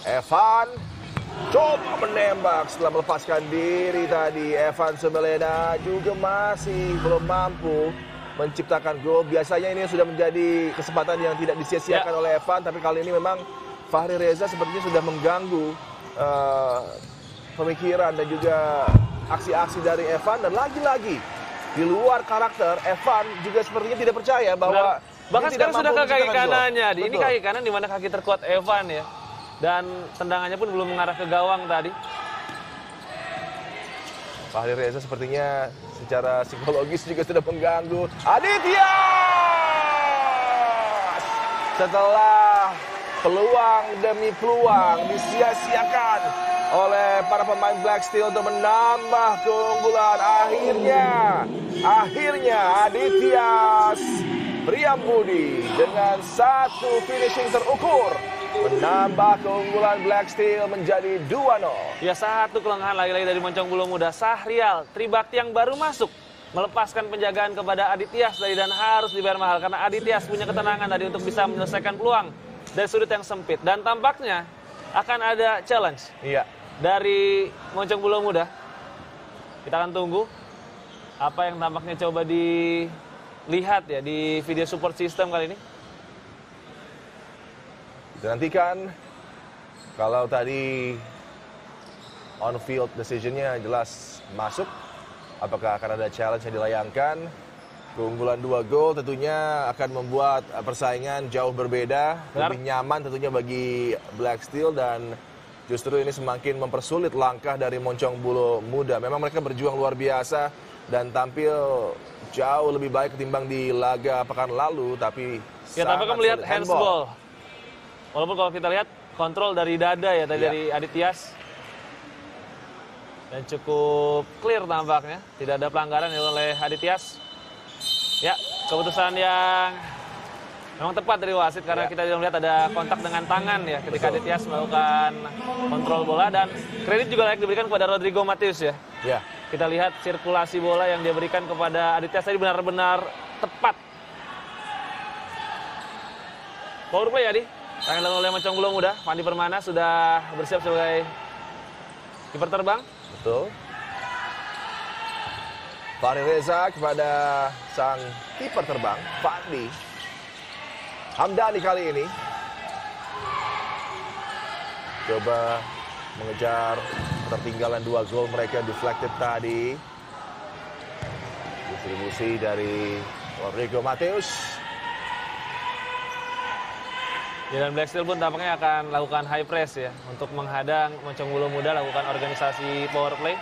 Evan coba menembak setelah melepaskan diri tadi. Evan Semelena juga masih belum mampu menciptakan gol. Biasanya ini sudah menjadi kesempatan yang tidak disia-siakan Ya. oleh Evan, tapi kali ini memang Fahri Reza sepertinya sudah mengganggu eh, pemikiran dan juga aksi-aksi dari Evan dan lagi-lagi di luar karakter Evan juga sepertinya tidak percaya bahwa Benar. Bahkan sekarang sudah ke kaki kanannya. Di ini Betul. kaki kanan di mana kaki terkuat Evan ya. Dan tendangannya pun belum mengarah ke gawang tadi. Fahri Reza sepertinya secara psikologis juga sudah mengganggu. Aditya! Setelah peluang demi peluang disia-siakan oleh para pemain Black Steel untuk menambah keunggulan. Akhirnya, akhirnya Aditya Priyambudi dengan satu finishing terukur menambah keunggulan Black Steel menjadi 2-0. Ya satu kelengahan lagi-lagi dari Moncong Bulu Muda. Sahrial, Tribakti yang baru masuk. Melepaskan penjagaan kepada Adityas tadi dan harus dibayar mahal. Karena Adityas punya ketenangan tadi untuk bisa menyelesaikan peluang dari sudut yang sempit. Dan tampaknya akan ada challenge Iya. dari Moncong Bulu Muda. Kita akan tunggu apa yang tampaknya coba dilihat ya di video support system kali ini. Dinantikan kalau tadi on field decisionnya jelas masuk, apakah akan ada challenge yang dilayangkan? Keunggulan dua gol tentunya akan membuat persaingan jauh berbeda, Benar. lebih nyaman tentunya bagi Black Steel dan justru ini semakin mempersulit langkah dari Moncong Bulu Muda. Memang mereka berjuang luar biasa dan tampil jauh lebih baik ketimbang di laga pekan lalu, tapi Ya, tapi kan melihat sulit. handsball. Walaupun kalau kita lihat kontrol dari dada ya tadi Iya. dari Adityas. Dan cukup clear tampaknya. Tidak ada pelanggaran ya oleh Adityas. Ya, keputusan yang memang tepat dari wasit karena Ya. kita tidak melihat ada kontak dengan tangan ya ketika Betul. Adityas melakukan kontrol bola dan kredit juga layak diberikan kepada Rodrigo Matius ya. Ya, Kita lihat sirkulasi bola yang dia berikan kepada Adityas tadi benar-benar tepat. Power play ya, Di. Tangan dilakukan oleh Moncong Bulu Muda. Fandi Permana sudah bersiap sebagai kiper terbang. Betul. Fahri Reza kepada sang kiper terbang, Fadli. Hamdani kali ini. Coba mengejar ketertinggalan dua gol mereka deflected tadi. Distribusi dari Rodrigo Mateus. Ya, dan Black Steel pun tampaknya akan lakukan high press ya untuk menghadang Moncong Bulu Muda lakukan organisasi power play.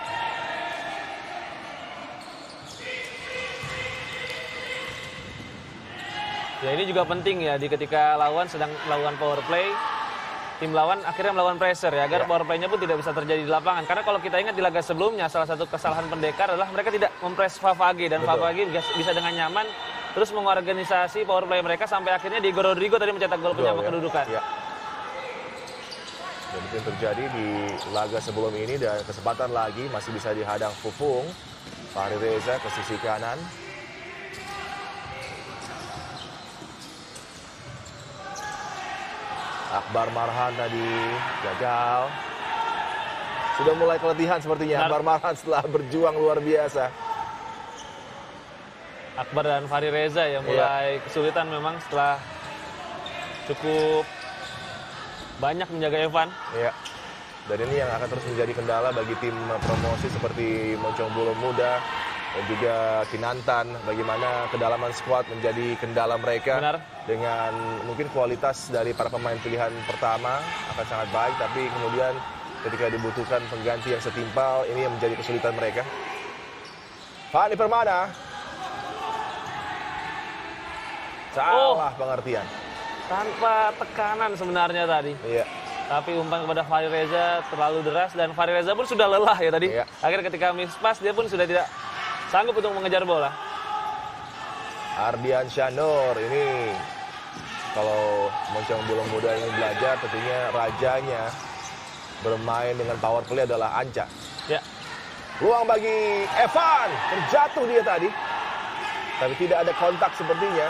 Ya ini juga penting ya di ketika lawan sedang melakukan power play, tim lawan akhirnya melakukan pressure ya agar Ya. power play-nya pun tidak bisa terjadi di lapangan. Karena kalau kita ingat di laga sebelumnya salah satu kesalahan pendekar adalah mereka tidak mempres Favage dan. Favage bisa dengan nyaman terus mengorganisasi power play mereka sampai akhirnya Diego Rodrigo tadi mencetak gol penyama ya. kedudukan. Ya. Dan itu yang terjadi di laga sebelum ini dan kesempatan lagi masih bisa dihadang Fufung. Fahri Reza ke sisi kanan. Akbar Marhan tadi gagal. Sudah mulai keletihan sepertinya. Akbar Marhan setelah berjuang luar biasa. Akbar dan Fahri Reza ya mulai kesulitan memang setelah cukup banyak menjaga Evan. Ya. Dan ini yang akan terus menjadi kendala bagi tim promosi seperti Moncong Bulu Muda dan juga Kinantan. Bagaimana kedalaman skuad menjadi kendala mereka. Benar. Dengan mungkin kualitas dari para pemain pilihan pertama akan sangat baik, tapi kemudian ketika dibutuhkan pengganti yang setimpal, ini yang menjadi kesulitan mereka. Fani Permana. Salah pengertian. Tanpa tekanan sebenarnya tadi. Iya. Tapi umpan kepada Fahri Reza terlalu deras dan Fahri Reza pun sudah lelah ya tadi. Iya. Akhirnya ketika miss pass dia pun sudah tidak sanggup untuk mengejar bola. Ardian Syanur ini kalau Moncong Bulung Muda ingin belajar tentunya rajanya bermain dengan power play adalah Anca. Ya. Ruang bagi Evan, terjatuh dia tadi. Tapi tidak ada kontak sepertinya.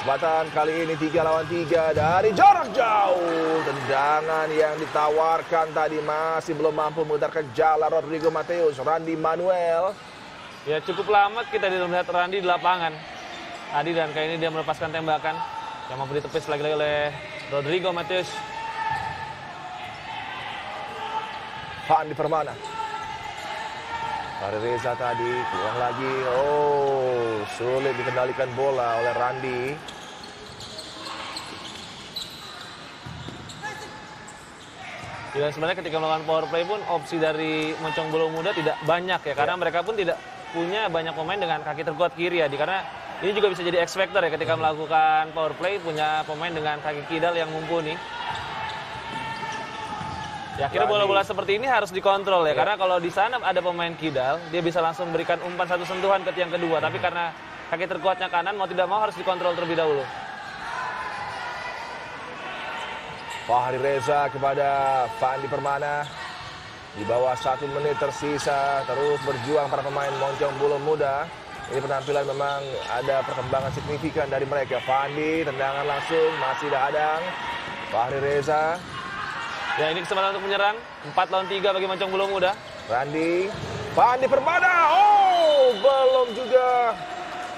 Kesempatan kali ini 3 lawan 3 dari jarak jauh. Tendangan yang ditawarkan tadi masih belum mampu mengedarkan jalan Rodrigo Mateus. Randy Manuel. Ya cukup lama kita tidak melihat Randi di lapangan. Tadi dan kali ini dia melepaskan tembakan yang mampu ditepis lagi-lagi oleh Rodrigo Mateus. Fandi Permana. Fahri Reza tadi kurang lagi. Oh, sulit dikendalikan bola oleh Randi. Ya sebenarnya ketika melakukan power play pun opsi dari Moncong Bulu Muda tidak banyak ya karena mereka pun tidak punya banyak pemain dengan kaki terkuat kiri ya di karena ini juga bisa jadi X factor ya ketika melakukan power play punya pemain dengan kaki kidal yang mumpuni. Ya Rani. bola-bola seperti ini harus dikontrol ya Ya. karena kalau di sana ada pemain kidal dia bisa langsung memberikan umpan satu sentuhan ke tiang kedua tapi karena kaki terkuatnya kanan mau tidak mau harus dikontrol terlebih dahulu. Fahri Reza kepada Fandi Permana. Di bawah satu menit tersisa terus berjuang para pemain Moncong Bulu Muda. Ini penampilan memang ada perkembangan signifikan dari mereka. Fandi tendangan langsung masih dihadang. Fahri Reza, Ya ini kesempatan untuk menyerang 4 lawan 3 bagi Moncong Bulu Muda. Randi, Fandi Permana. Oh, belum juga.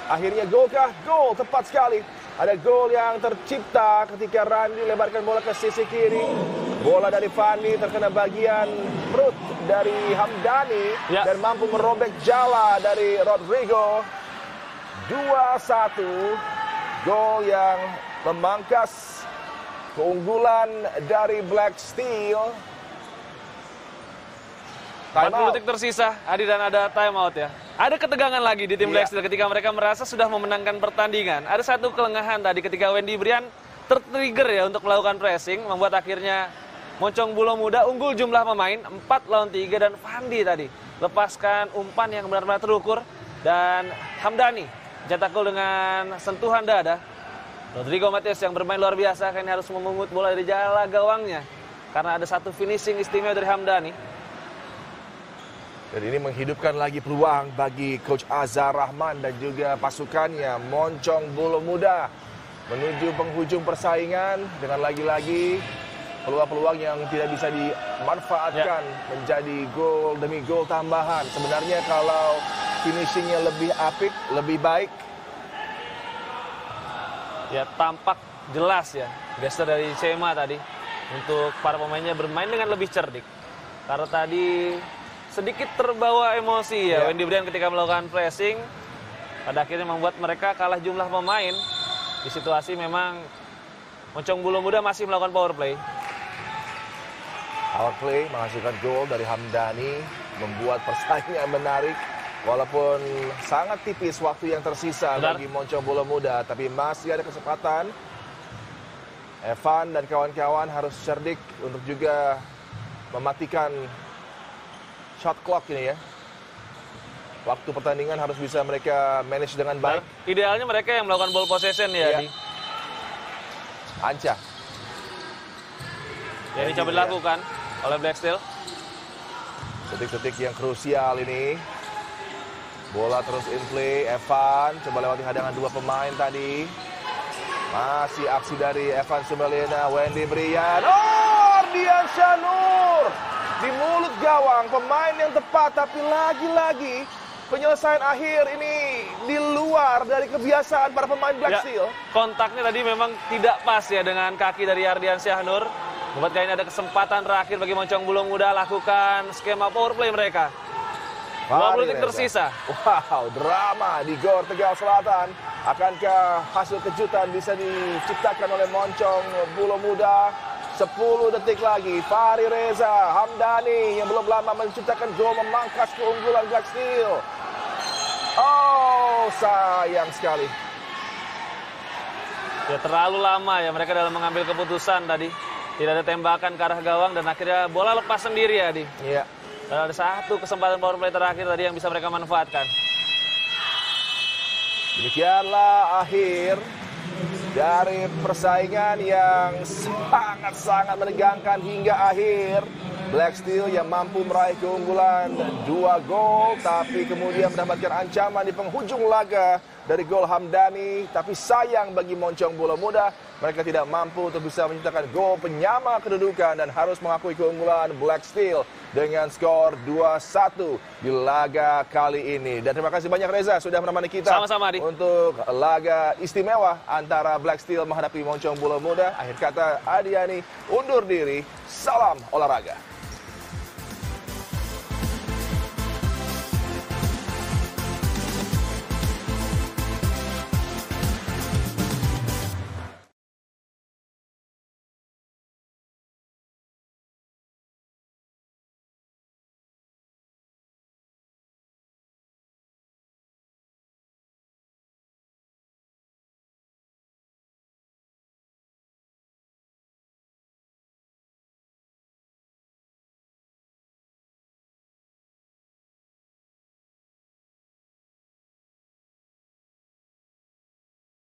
Akhirnya gol kah? Gol, tepat sekali. Ada gol yang tercipta ketika Randi lebarkan bola ke sisi kiri. Bola dari Fandi terkena bagian perut dari Hamdani Ya. dan mampu merobek jala dari Rodrigo. 2-1. Gol yang memangkas keunggulan dari Black Steel. Time 40 out. detik tersisa, Adi dan ada time out ya. Ada ketegangan lagi di tim Iya. Black Steel ketika mereka merasa sudah memenangkan pertandingan. Ada satu kelengahan tadi ketika Wendy Brian tertrigger ya untuk melakukan pressing, membuat akhirnya Moncong Bulo Muda unggul jumlah pemain 4 lawan 3 dan Fandi tadi lepaskan umpan yang benar-benar terukur dan Hamdani cetak gol dengan sentuhan dada. Rodrigo Matias yang bermain luar biasa kali ini harus memungut bola dari jala gawangnya karena ada satu finishing istimewa dari Hamdani. Dan ini menghidupkan lagi peluang bagi Coach Azhar Rahman dan juga pasukannya Moncong Bulu Muda menuju penghujung persaingan dengan lagi-lagi peluang-peluang yang tidak bisa dimanfaatkan menjadi gol demi gol tambahan. Sebenarnya kalau finishingnya lebih apik, lebih baik, ya tampak jelas ya gestur dari Sema tadi untuk para pemainnya bermain dengan lebih cerdik. Karena tadi sedikit terbawa emosi ya Ya. Wendy Brian ketika melakukan pressing. Pada akhirnya membuat mereka kalah jumlah pemain. Di situasi memang Moncong Bulu Muda masih melakukan power play. Power play menghasilkan gol dari Hamdani, membuat persaingan menarik. Walaupun sangat tipis waktu yang tersisa Benar. bagi Moncong Bola Muda, tapi masih ada kesempatan. Evan dan kawan-kawan harus cerdik untuk juga mematikan shot clock ini ya. Waktu pertandingan harus bisa mereka manage dengan baik. Idealnya mereka yang melakukan ball possession ya, Iya. Adi. Anca, Ya, ini coba dia. dilakukan oleh Black Steel. detik-detik yang krusial ini. Bola terus in play, Evan coba lewati hadangan dua pemain tadi. Masih aksi dari Evan Sumelena, Wendy Brian. Oh, Ardian Syanur. Di mulut gawang, pemain yang tepat, tapi lagi-lagi penyelesaian akhir ini di luar dari kebiasaan para pemain Black Ya, Steel. kontaknya tadi memang tidak pas ya dengan kaki dari Ardian Syahnur. Membuat kali ini ada kesempatan terakhir bagi Moncong Bulung Muda lakukan skema power play mereka. 20 detik Reza. tersisa. Wow, drama di Gor Tegal Selatan. Akankah hasil kejutan bisa diciptakan oleh Moncong Bulu Muda? 10 detik lagi, Fahri Reza, Hamdani yang belum lama menciptakan gol memangkas keunggulan Black Steel. Oh, sayang sekali. Ya terlalu lama ya mereka dalam mengambil keputusan tadi. Tidak ada tembakan ke arah gawang dan akhirnya bola lepas sendiri ya Adi. Iya. Ada satu kesempatan power play terakhir tadi yang bisa mereka manfaatkan. Demikianlah akhir dari persaingan yang sangat-sangat menegangkan hingga akhir. Black Steel yang mampu meraih keunggulan dua gol tapi kemudian mendapatkan ancaman di penghujung laga dari gol Hamdani tapi sayang bagi Moncong Bola Muda mereka tidak mampu untuk bisa menciptakan gol penyama kedudukan dan harus mengakui keunggulan Black Steel dengan skor 2-1 di laga kali ini dan terima kasih banyak Reza sudah menemani kita Sama-sama, Adi. untuk laga istimewa antara Black Steel menghadapi Moncong Bola Muda. Akhir kata Adiani undur diri. Salam olahraga.